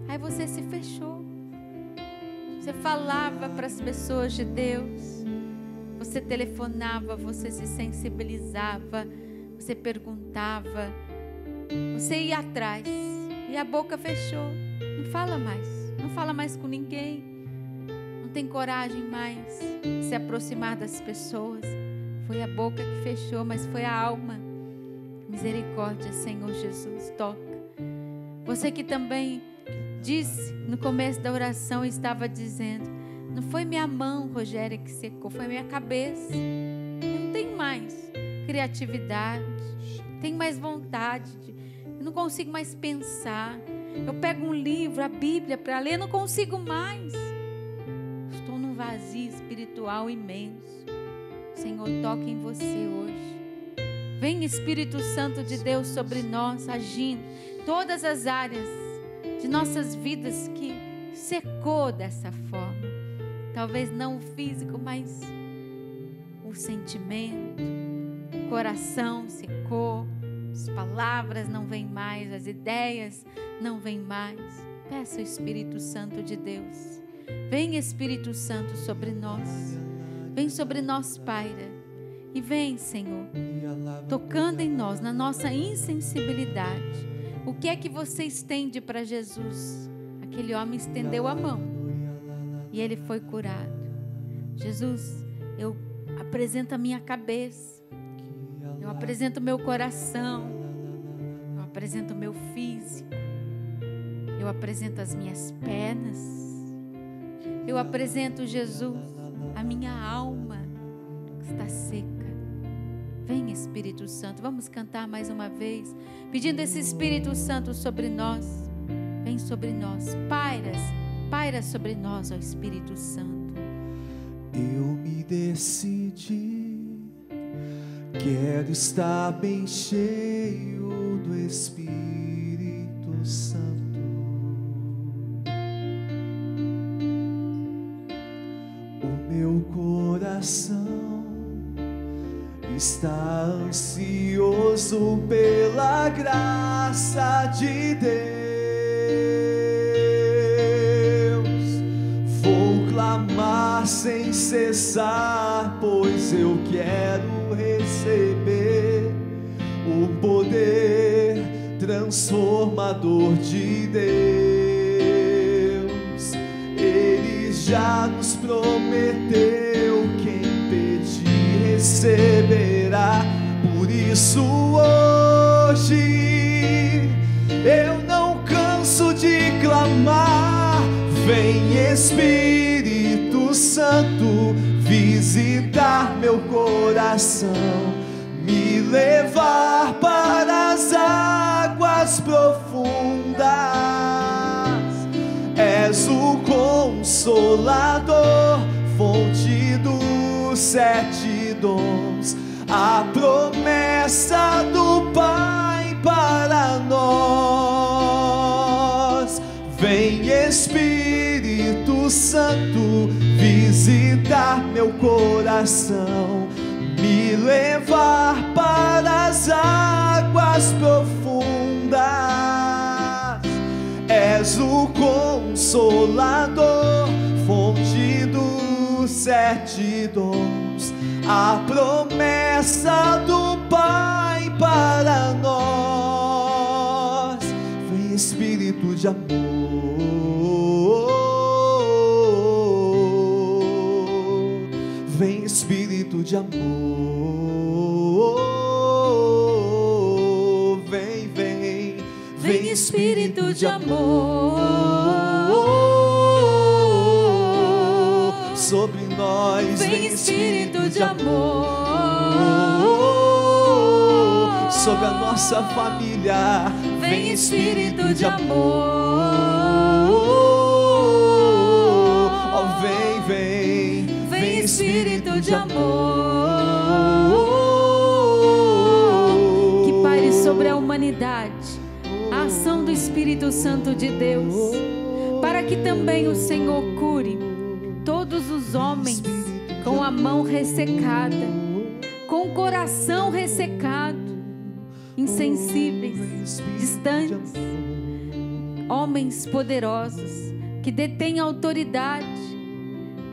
Speaker 1: Aí você se fechou. Você falava para as pessoas de Deus. Você telefonava, você se sensibilizava, você perguntava, você ia atrás e a boca fechou. Não fala mais, não fala mais com ninguém, não tem coragem mais de se aproximar das pessoas. Foi a boca que fechou, mas foi a alma. Misericórdia, Senhor Jesus, toca. Você que também disse no começo da oração, estava dizendo: Não foi minha mão, Rogério, que secou, foi minha cabeça. Eu não tenho mais criatividade, tenho mais vontade, de, eu não consigo mais pensar. Eu pego um livro, a Bíblia, para ler, não consigo mais. Estou num vazio espiritual imenso. Senhor, toque em você hoje. Vem Espírito Santo de Deus sobre nós, agindo todas as áreas de nossas vidas que secou dessa forma. Talvez não o físico, mas o sentimento, o coração secou, as palavras não vêm mais, as ideias não vêm mais. Peça o Espírito Santo de Deus. Vem Espírito Santo sobre nós. Vem sobre nós, Paira. E vem, Senhor, tocando em nós, na nossa insensibilidade o que é que você estende para Jesus? Aquele homem estendeu a mão e ele foi curado. Jesus, eu apresento a minha cabeça, eu apresento o meu coração, eu apresento o meu físico, eu apresento as minhas pernas, eu apresento, Jesus, a minha alma que está seca. Vem Espírito Santo, vamos cantar mais uma vez, pedindo esse Espírito Santo sobre nós. Vem sobre nós, pairas, paira sobre nós, ó Espírito Santo.
Speaker 3: Eu me decidi, quero estar bem cheio do Espírito Santo. O meu coração está ansioso pela graça de Deus. Vou clamar sem cessar, pois eu quero receber o poder transformador de Deus. Ele já nos prometeu receberá. Por isso hoje eu não canso de clamar. Vem Espírito Santo visitar meu coração, me levar para as águas profundas. És o consolador, sete dons, a promessa do Pai para nós. Vem Espírito Santo visitar meu coração, me levar para as águas profundas. És o consolador, fonte dos sete dons, a promessa do Pai para nós. Vem Espírito de amor, vem Espírito de amor, vem, vem,
Speaker 1: Vem Espírito de amor.
Speaker 3: Sobre nós.
Speaker 1: Vem Espírito de amor.
Speaker 3: sobre a nossa família.
Speaker 1: Vem Espírito de amor.
Speaker 3: Oh, vem, vem,
Speaker 1: Vem Espírito de amor. Que pare sobre a humanidade a ação do Espírito Santo de Deus, para que também o Senhor cure homens com a mão ressecada, com o coração ressecado, insensíveis, distantes, homens poderosos que detêm autoridade,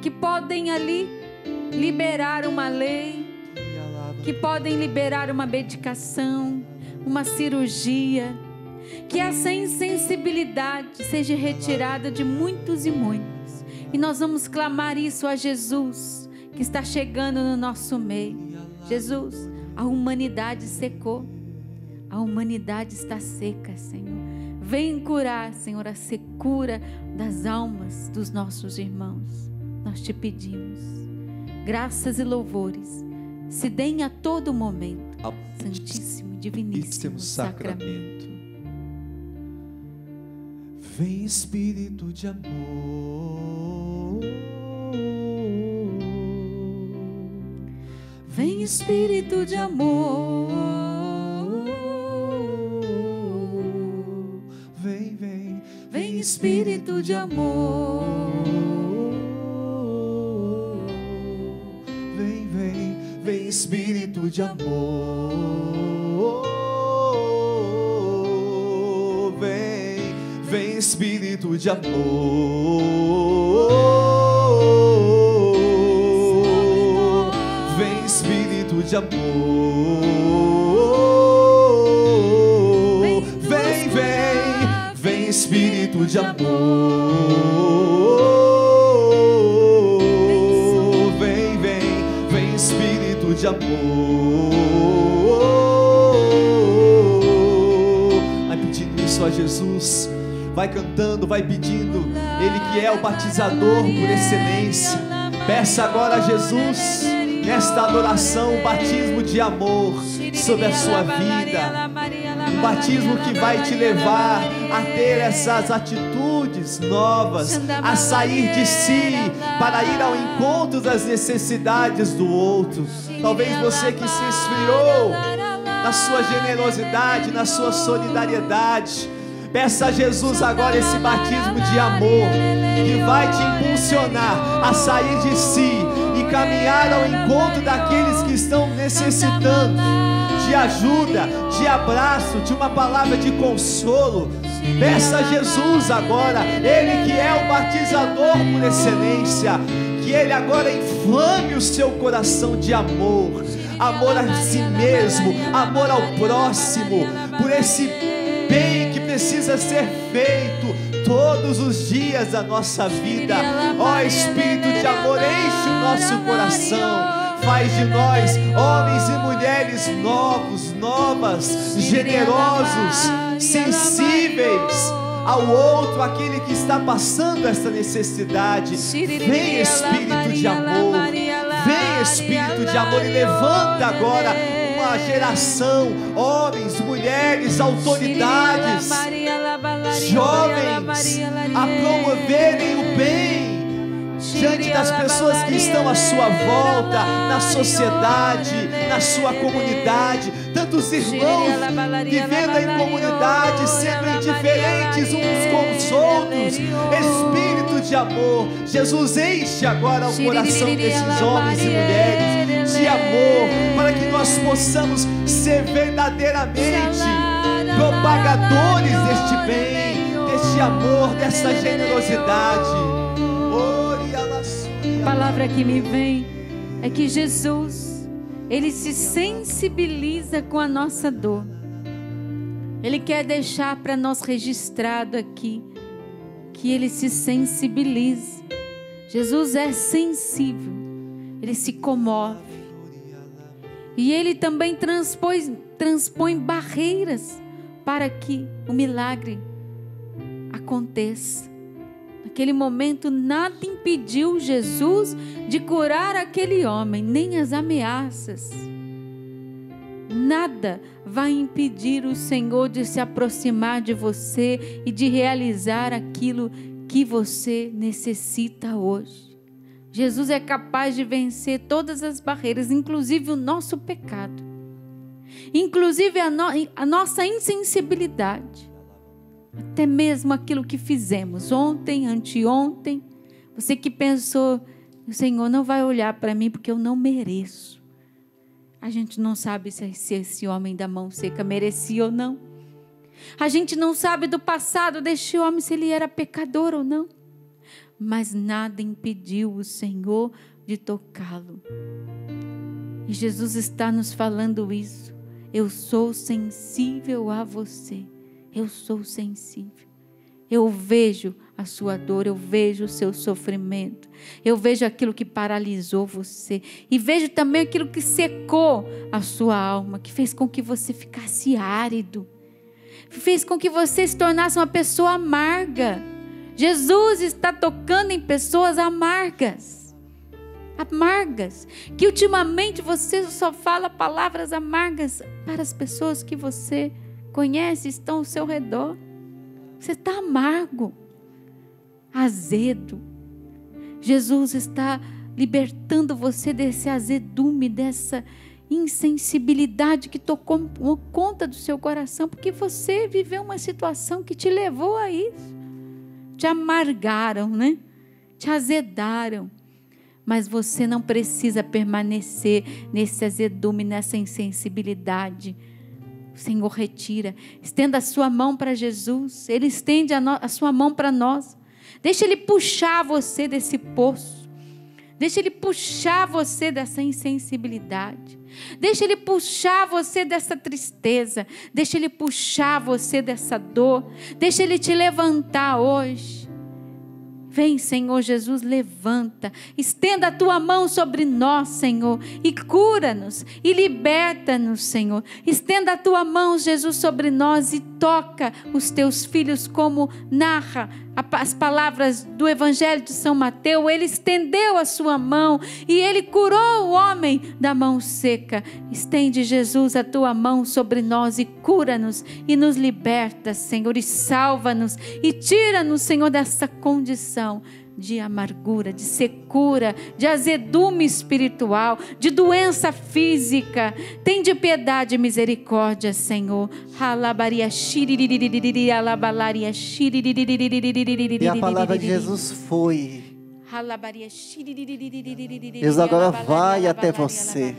Speaker 1: que podem ali liberar uma lei, que podem liberar uma medicação, uma cirurgia, que essa insensibilidade seja retirada de muitos e muitos. E nós vamos clamar isso a Jesus, que está chegando no nosso meio. Jesus, a humanidade secou. A humanidade está seca, Senhor. Vem curar, Senhor, a secura das almas dos nossos irmãos. Nós te pedimos. Graças e louvores se deem a todo momento.
Speaker 3: Ao
Speaker 1: Santíssimo, diviníssimo sacramento.
Speaker 3: Vem Espírito de amor.
Speaker 1: Vem Espírito de amor.
Speaker 3: Vem, vem,
Speaker 1: Vem Espírito de amor.
Speaker 3: Vem, vem, vem Espírito de amor. Vem, vem Espírito de amor. De amor. Vem, vem, vem Espírito de amor. Vem, vem, vem Espírito de amor. Vai pedindo isso a Jesus. Vai cantando, vai pedindo. Ele que é o batizador por excelência. Peça agora a Jesus, nesta adoração, um batismo de amor sobre a sua vida. Um batismo que vai te levar a ter essas atitudes novas, a sair de si para ir ao encontro das necessidades do outro. Talvez você que se esfriou na sua generosidade, na sua solidariedade. Peça a Jesus agora esse batismo de amor que vai te impulsionar a sair de si caminhar ao encontro daqueles que estão necessitando de ajuda, de abraço, de uma palavra de consolo. Peça a Jesus agora, Ele que é o batizador por excelência, que Ele agora inflame o seu coração de amor, amor a si mesmo, amor ao próximo, por esse bem que precisa ser feito todos os dias da nossa vida. Ó oh, Espírito de amor, enche o nosso coração. Faz de nós homens e mulheres novos, novas, generosos, sensíveis ao outro, aquele que está passando essa necessidade. Vem Espírito de amor, vem Espírito de amor e levanta agora uma geração, homens, mulheres, autoridades, jovens, a promoverem o bem diante das pessoas que estão à sua volta, na sociedade, na sua comunidade, tantos irmãos vivendo em comunidade, sendo indiferentes uns com os outros, Espírito de amor, Jesus enche agora o coração desses homens e mulheres de amor, para que nós possamos ser verdadeiramente propagadores deste bem, deste amor, dessa generosidade.
Speaker 1: A palavra que me vem é que Jesus, ele se sensibiliza com a nossa dor. Ele quer deixar para nós registrado aqui que ele se sensibiliza. Jesus é sensível, ele se comove. E ele também transpõe, transpõe barreiras para que o milagre aconteça. Naquele momento, nada impediu Jesus de curar aquele homem, nem as ameaças. Nada vai impedir o Senhor de se aproximar de você e de realizar aquilo que você necessita hoje. Jesus é capaz de vencer todas as barreiras, inclusive o nosso pecado, inclusive a, no, a nossa insensibilidade até mesmo aquilo que fizemos ontem, anteontem. Você que pensou, o Senhor não vai olhar para mim porque eu não mereço. A gente não sabe se esse homem da mão seca merecia ou não. A gente não sabe do passado deste homem se ele era pecador ou não. Mas nada impediu o Senhor de tocá-lo. E Jesus está nos falando isso. Eu sou sensível a você. Eu sou sensível. Eu vejo a sua dor, eu vejo o seu sofrimento, eu vejo aquilo que paralisou você e vejo também aquilo que secou a sua alma, que fez com que você ficasse árido, fez com que você se tornasse uma pessoa amarga. Jesus está tocando em pessoas amargas. Amargas, que ultimamente você só fala palavras amargas para as pessoas que você conhece, estão ao seu redor. Você está amargo, azedo. Jesus está libertando você desse azedume, dessa insensibilidade que tocou conta do seu coração, porque você viveu uma situação que te levou a isso. Te amargaram, né? Te azedaram. Mas você não precisa permanecer nesse azedume, nessa insensibilidade Senhor, retira. Estenda a sua mão para Jesus. Ele estende a, no, a sua mão para nós. Deixa Ele puxar você desse poço. Deixa Ele puxar você dessa insensibilidade. Deixa Ele puxar você dessa tristeza. Deixa Ele puxar você dessa dor. Deixa Ele te levantar hoje. Vem, Senhor Jesus, levanta, estenda a tua mão sobre nós, Senhor, e cura-nos e liberta-nos, Senhor. Estenda a tua mão, Jesus, sobre nós e toca os teus filhos, como narra as palavras do Evangelho de São Mateus, ele estendeu a sua mão e ele curou o homem da mão seca. Estende, Jesus, a tua mão sobre nós e cura-nos e nos liberta, Senhor, e salva-nos e tira-nos, Senhor, dessa condição de amargura, de secura, de azedume espiritual, de doença física. Tem de piedade e misericórdia, Senhor.
Speaker 2: E a palavra de Jesus foi. Jesus agora vai até você.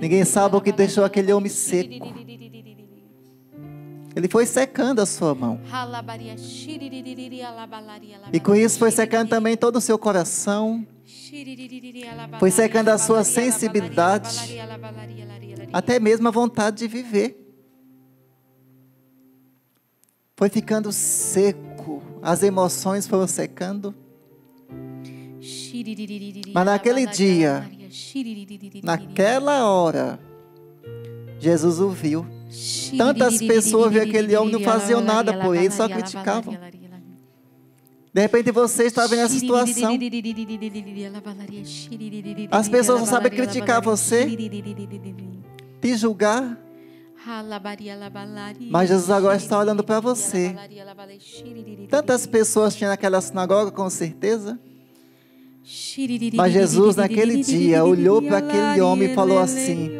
Speaker 2: Ninguém sabe o que deixou aquele homem seco. Ele foi secando a sua mão. E com isso foi secando também todo o seu coração, Foi secando a sua sensibilidade. até mesmo a vontade de viver. Foi ficando seco, as emoções foram secando. Mas naquele dia, Naquela hora, Jesus o viu. Tantas pessoas viam aquele homem, não faziam nada por ele, só criticavam. De repente você está vendo essa situação. As pessoas só sabem criticar você, te julgar. Mas Jesus agora está olhando para você. Tantas pessoas tinham naquela sinagoga, com certeza. Mas Jesus, naquele dia, olhou para aquele homem e falou assim: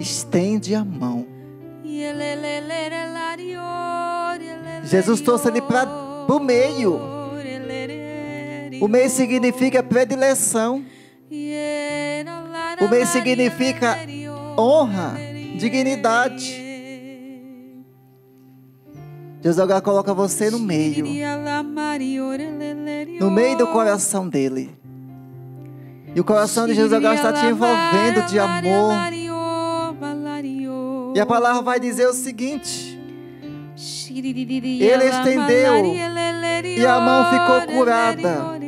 Speaker 2: estende a mão. Jesus trouxe ele para o meio. O meio significa predileção. O meio significa honra, dignidade. Deus agora coloca você no meio. No meio do coração dele. E o coração de Jesus agora está te envolvendo de amor. E a palavra vai dizer o seguinte: Ele estendeu e a mão ficou curada,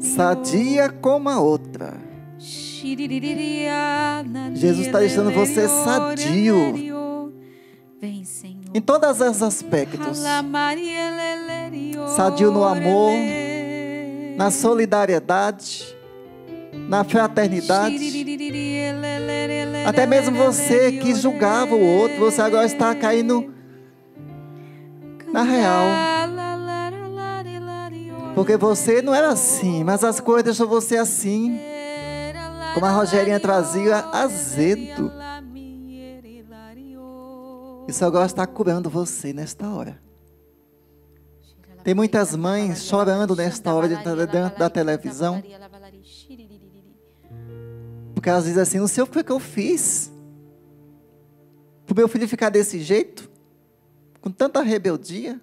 Speaker 2: sadia como a outra. Jesus está deixando você sadio em todos os aspectos. Sadio no amor, na solidariedade na fraternidade. Até mesmo você que julgava o outro, você agora está caindo na real. Porque você não era assim, mas as coisas deixam você assim. Como a Rogerinha trazia, azedo. Isso agora está curando você nesta hora. Tem muitas mães chorando nesta hora dentro da televisão. Porque elas dizem assim: não sei o que, que eu fiz. Para o meu filho ficar desse jeito, com tanta rebeldia.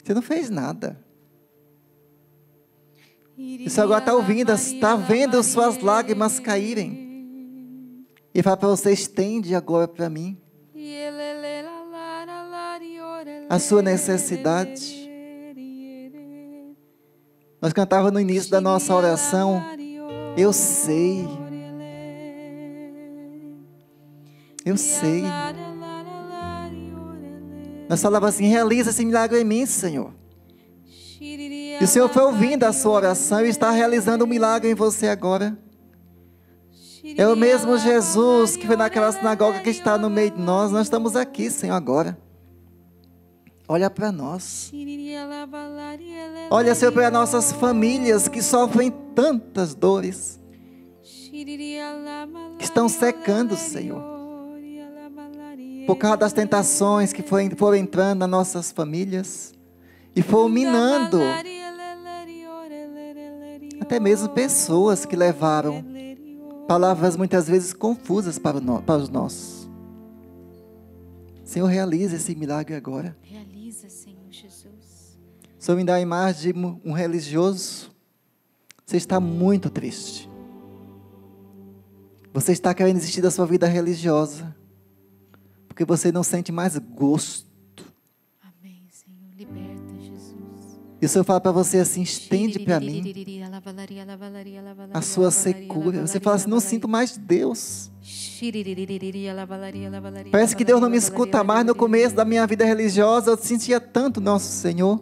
Speaker 2: Você não fez nada. Isso agora está ouvindo, está vendo suas lágrimas caírem. E fala para você: estende agora para mim a sua necessidade. Nós cantávamos no início da nossa oração: Eu sei. Eu sei. Nós falávamos assim: realiza esse milagre em mim, Senhor. E o Senhor foi ouvindo a sua oração e está realizando um milagre em você agora. É o mesmo Jesus que foi naquela sinagoga que está no meio de nós. Nós estamos aqui, Senhor, agora. Olha para nós. Olha, Senhor, para nossas famílias que sofrem tantas dores. Que estão secando, Senhor por causa das tentações que foram, foram entrando nas nossas famílias e foram minando até mesmo pessoas que levaram palavras muitas vezes confusas para, no, para os nossos. Senhor, realiza esse milagre agora.
Speaker 1: Realiza, Senhor Jesus.
Speaker 2: Senhor, me dá a imagem de um religioso. Você está muito triste. Você está querendo desistir da sua vida religiosa porque você não sente mais gosto.
Speaker 1: Amém, Senhor. Liberta, Jesus.
Speaker 2: E o Senhor fala para você assim: estende para mim a sua secura. Você fala assim: não sinto mais Deus. Parece que Deus não me escuta mais. No começo da minha vida religiosa, eu sentia tanto Nosso Senhor.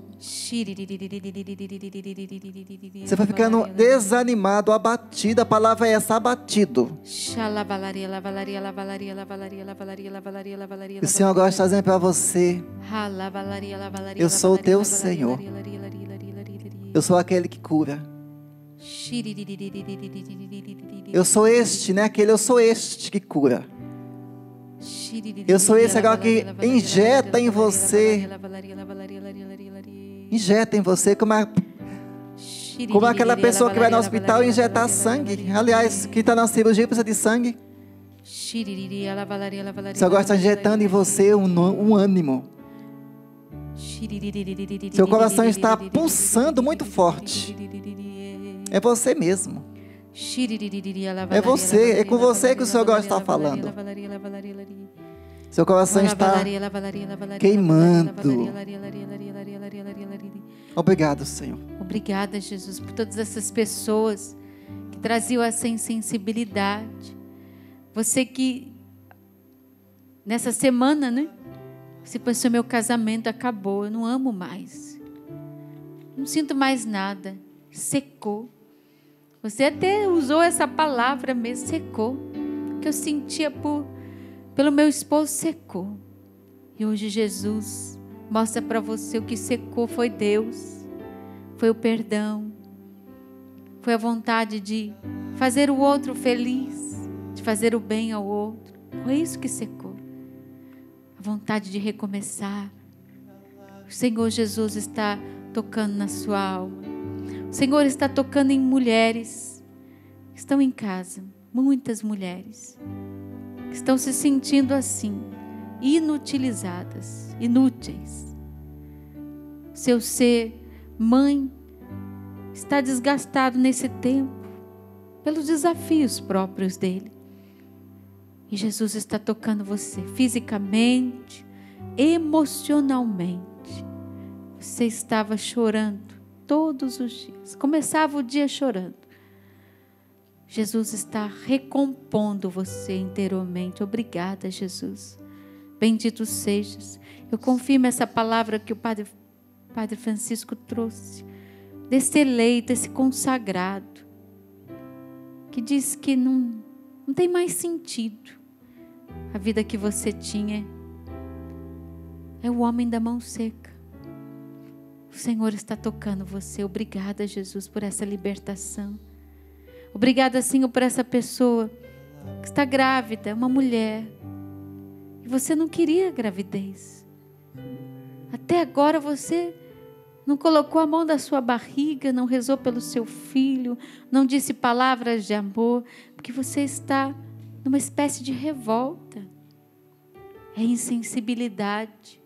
Speaker 2: Você vai ficando desanimado, abatido. A palavra é essa, abatido. O Senhor agora está dizendo para você: Eu sou o teu Senhor. Eu sou aquele que cura. Eu sou este, né? Aquele, eu sou este que cura. Eu sou esse agora que injeta em você injeta em você como, a, como aquela pessoa que vai no hospital injetar sangue. Aliás, quem está na cirurgia precisa de sangue. Você agora está injetando em você um, um ânimo. Seu coração está pulsando muito forte. É você mesmo. É você, é com você que o Senhor gosta de estar falando. Seu coração está queimando. Obrigado, Senhor.
Speaker 1: Obrigada, Jesus, por todas essas pessoas que traziam essa insensibilidade. Você que nessa semana, né? Você pensou meu casamento acabou, eu não amo mais. Não sinto mais nada. Secou. Você até usou essa palavra mesmo, secou. Que eu sentia por pelo meu esposo secou. E hoje Jesus mostra para você o que secou foi Deus. Foi o perdão. Foi a vontade de fazer o outro feliz, de fazer o bem ao outro. Foi isso que secou. A vontade de recomeçar. O Senhor Jesus está tocando na sua alma. O Senhor está tocando em mulheres que estão em casa, muitas mulheres que estão se sentindo assim, inutilizadas, inúteis. Seu ser mãe está desgastado nesse tempo pelos desafios próprios dele. E Jesus está tocando você fisicamente, emocionalmente. Você estava chorando todos os dias. Começava o dia chorando. Jesus está recompondo você inteiramente. Obrigada, Jesus. Bendito sejas. Eu confirmo essa palavra que o Padre, Padre Francisco trouxe, desse eleito, esse consagrado, que diz que não, não tem mais sentido a vida que você tinha. É o homem da mão seca. O Senhor está tocando você. Obrigada, Jesus, por essa libertação. Obrigada, Senhor, por essa pessoa que está grávida, uma mulher. E você não queria gravidez. Até agora você não colocou a mão da sua barriga, não rezou pelo seu filho, não disse palavras de amor, porque você está numa espécie de revolta. É insensibilidade.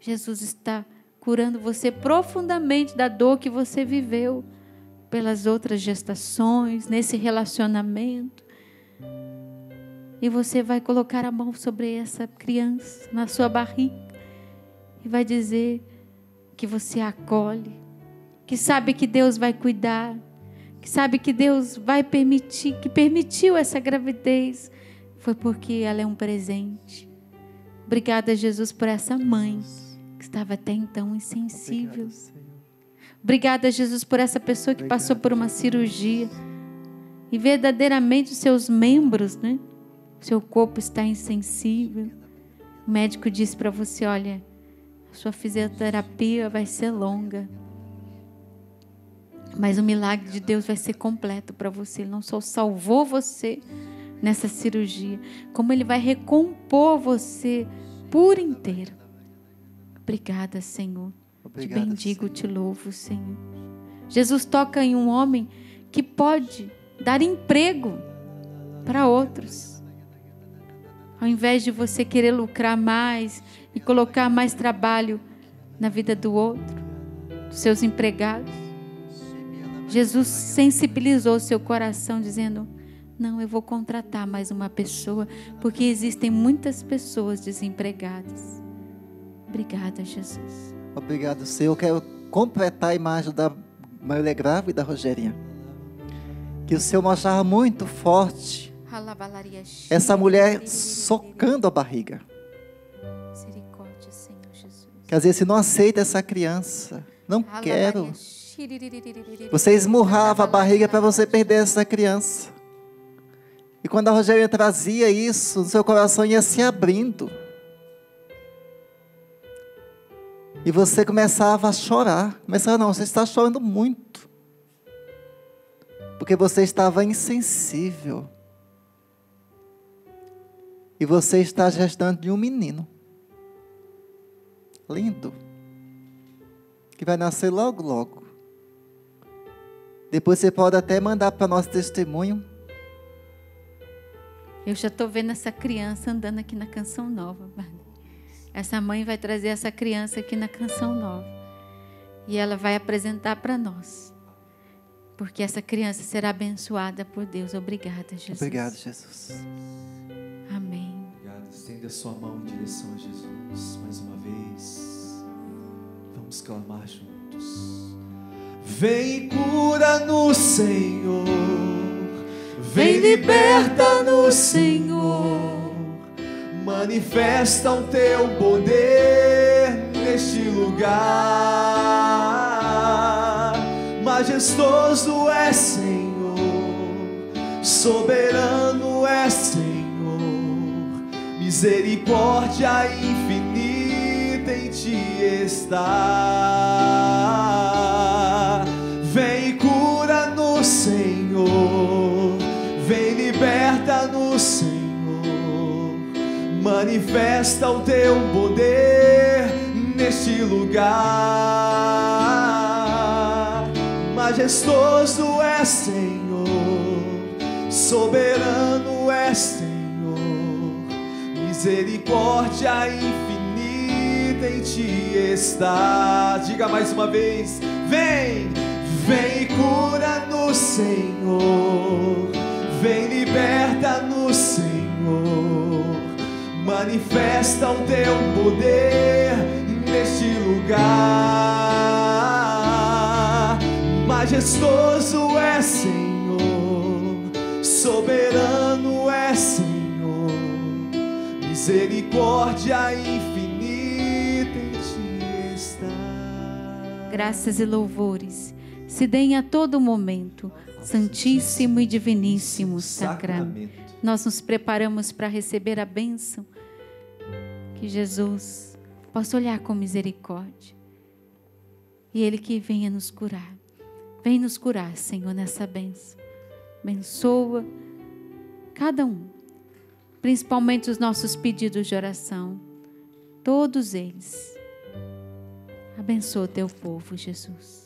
Speaker 1: Jesus está curando você profundamente da dor que você viveu pelas outras gestações, nesse relacionamento. E você vai colocar a mão sobre essa criança, na sua barriga, e vai dizer que você acolhe, que sabe que Deus vai cuidar, que sabe que Deus vai permitir, que permitiu essa gravidez, foi porque ela é um presente. Obrigada, Jesus, por essa mãe estava até então insensível. Obrigado, Obrigada, Jesus, por essa pessoa que Obrigado, passou por uma cirurgia e verdadeiramente os seus membros, né? Seu corpo está insensível. O médico disse para você: olha, a sua fisioterapia vai ser longa. Mas o milagre de Deus vai ser completo para você. Ele não só salvou você nessa cirurgia, como Ele vai recompor você por inteiro. Obrigada, Senhor. Obrigado, te bendigo, Senhor. te louvo, Senhor. Jesus toca em um homem que pode dar emprego para outros. Ao invés de você querer lucrar mais e colocar mais trabalho na vida do outro, dos seus empregados, Jesus sensibilizou seu coração, dizendo: Não, eu vou contratar mais uma pessoa, porque existem muitas pessoas desempregadas. Obrigada, Jesus.
Speaker 2: Obrigado, Senhor. Eu quero completar a imagem da Marília grávida, Rogerinha. Que o Senhor mostrava muito forte essa mulher socando a barriga. Que às vezes não aceita essa criança. Não quero. Você esmurrava a barriga para você perder essa criança. E quando a Rogéria trazia isso, o seu coração ia se abrindo. E você começava a chorar. Começava, não, você está chorando muito. Porque você estava insensível. E você está gestando de um menino. Lindo. Que vai nascer logo, logo. Depois você pode até mandar para nosso testemunho.
Speaker 1: Eu já estou vendo essa criança andando aqui na canção nova. Essa mãe vai trazer essa criança aqui na canção nova. E ela vai apresentar para nós. Porque essa criança será abençoada por Deus. Obrigada, Jesus.
Speaker 2: Obrigado, Jesus.
Speaker 1: Amém.
Speaker 3: Obrigado. Estenda a sua mão em direção a Jesus mais uma vez. Vamos clamar juntos. Vem cura no Senhor. Vem liberta no Senhor. Manifesta o teu poder neste lugar. Majestoso é Senhor, soberano é Senhor, misericórdia infinita em ti está. Manifesta o teu poder neste lugar. Majestoso é Senhor, soberano é Senhor, misericórdia infinita em ti está. Diga mais uma vez: vem, vem e cura no Senhor, vem liberta no Senhor manifesta o teu poder neste lugar. Majestoso é Senhor, soberano é Senhor, misericórdia infinita em ti está.
Speaker 1: Graças e louvores se deem a todo momento, Santíssimo e Diviníssimo Sacramento. Nós nos preparamos para receber a bênção que Jesus possa olhar com misericórdia. E Ele que venha nos curar. Vem nos curar, Senhor, nessa benção. Abençoa cada um, principalmente os nossos pedidos de oração, todos eles. Abençoa o teu povo, Jesus.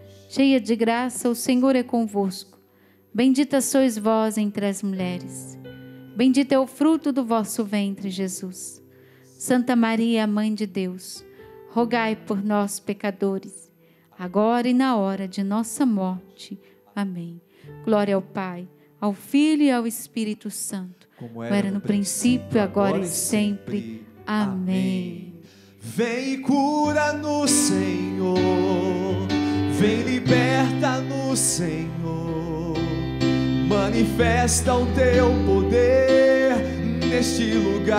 Speaker 1: cheia de graça, o Senhor é convosco. Bendita sois vós entre as mulheres. Bendito é o fruto do vosso ventre, Jesus. Santa Maria, Mãe de Deus, rogai por nós, pecadores, agora e na hora de nossa morte. Amém. Glória ao Pai, ao Filho e ao Espírito Santo, como era, no princípio, agora, agora e sempre. sempre. Amém.
Speaker 3: Vem e cura no Senhor Vem liberta no Senhor, manifesta o teu poder neste lugar.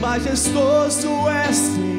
Speaker 3: Majestoso é Senhor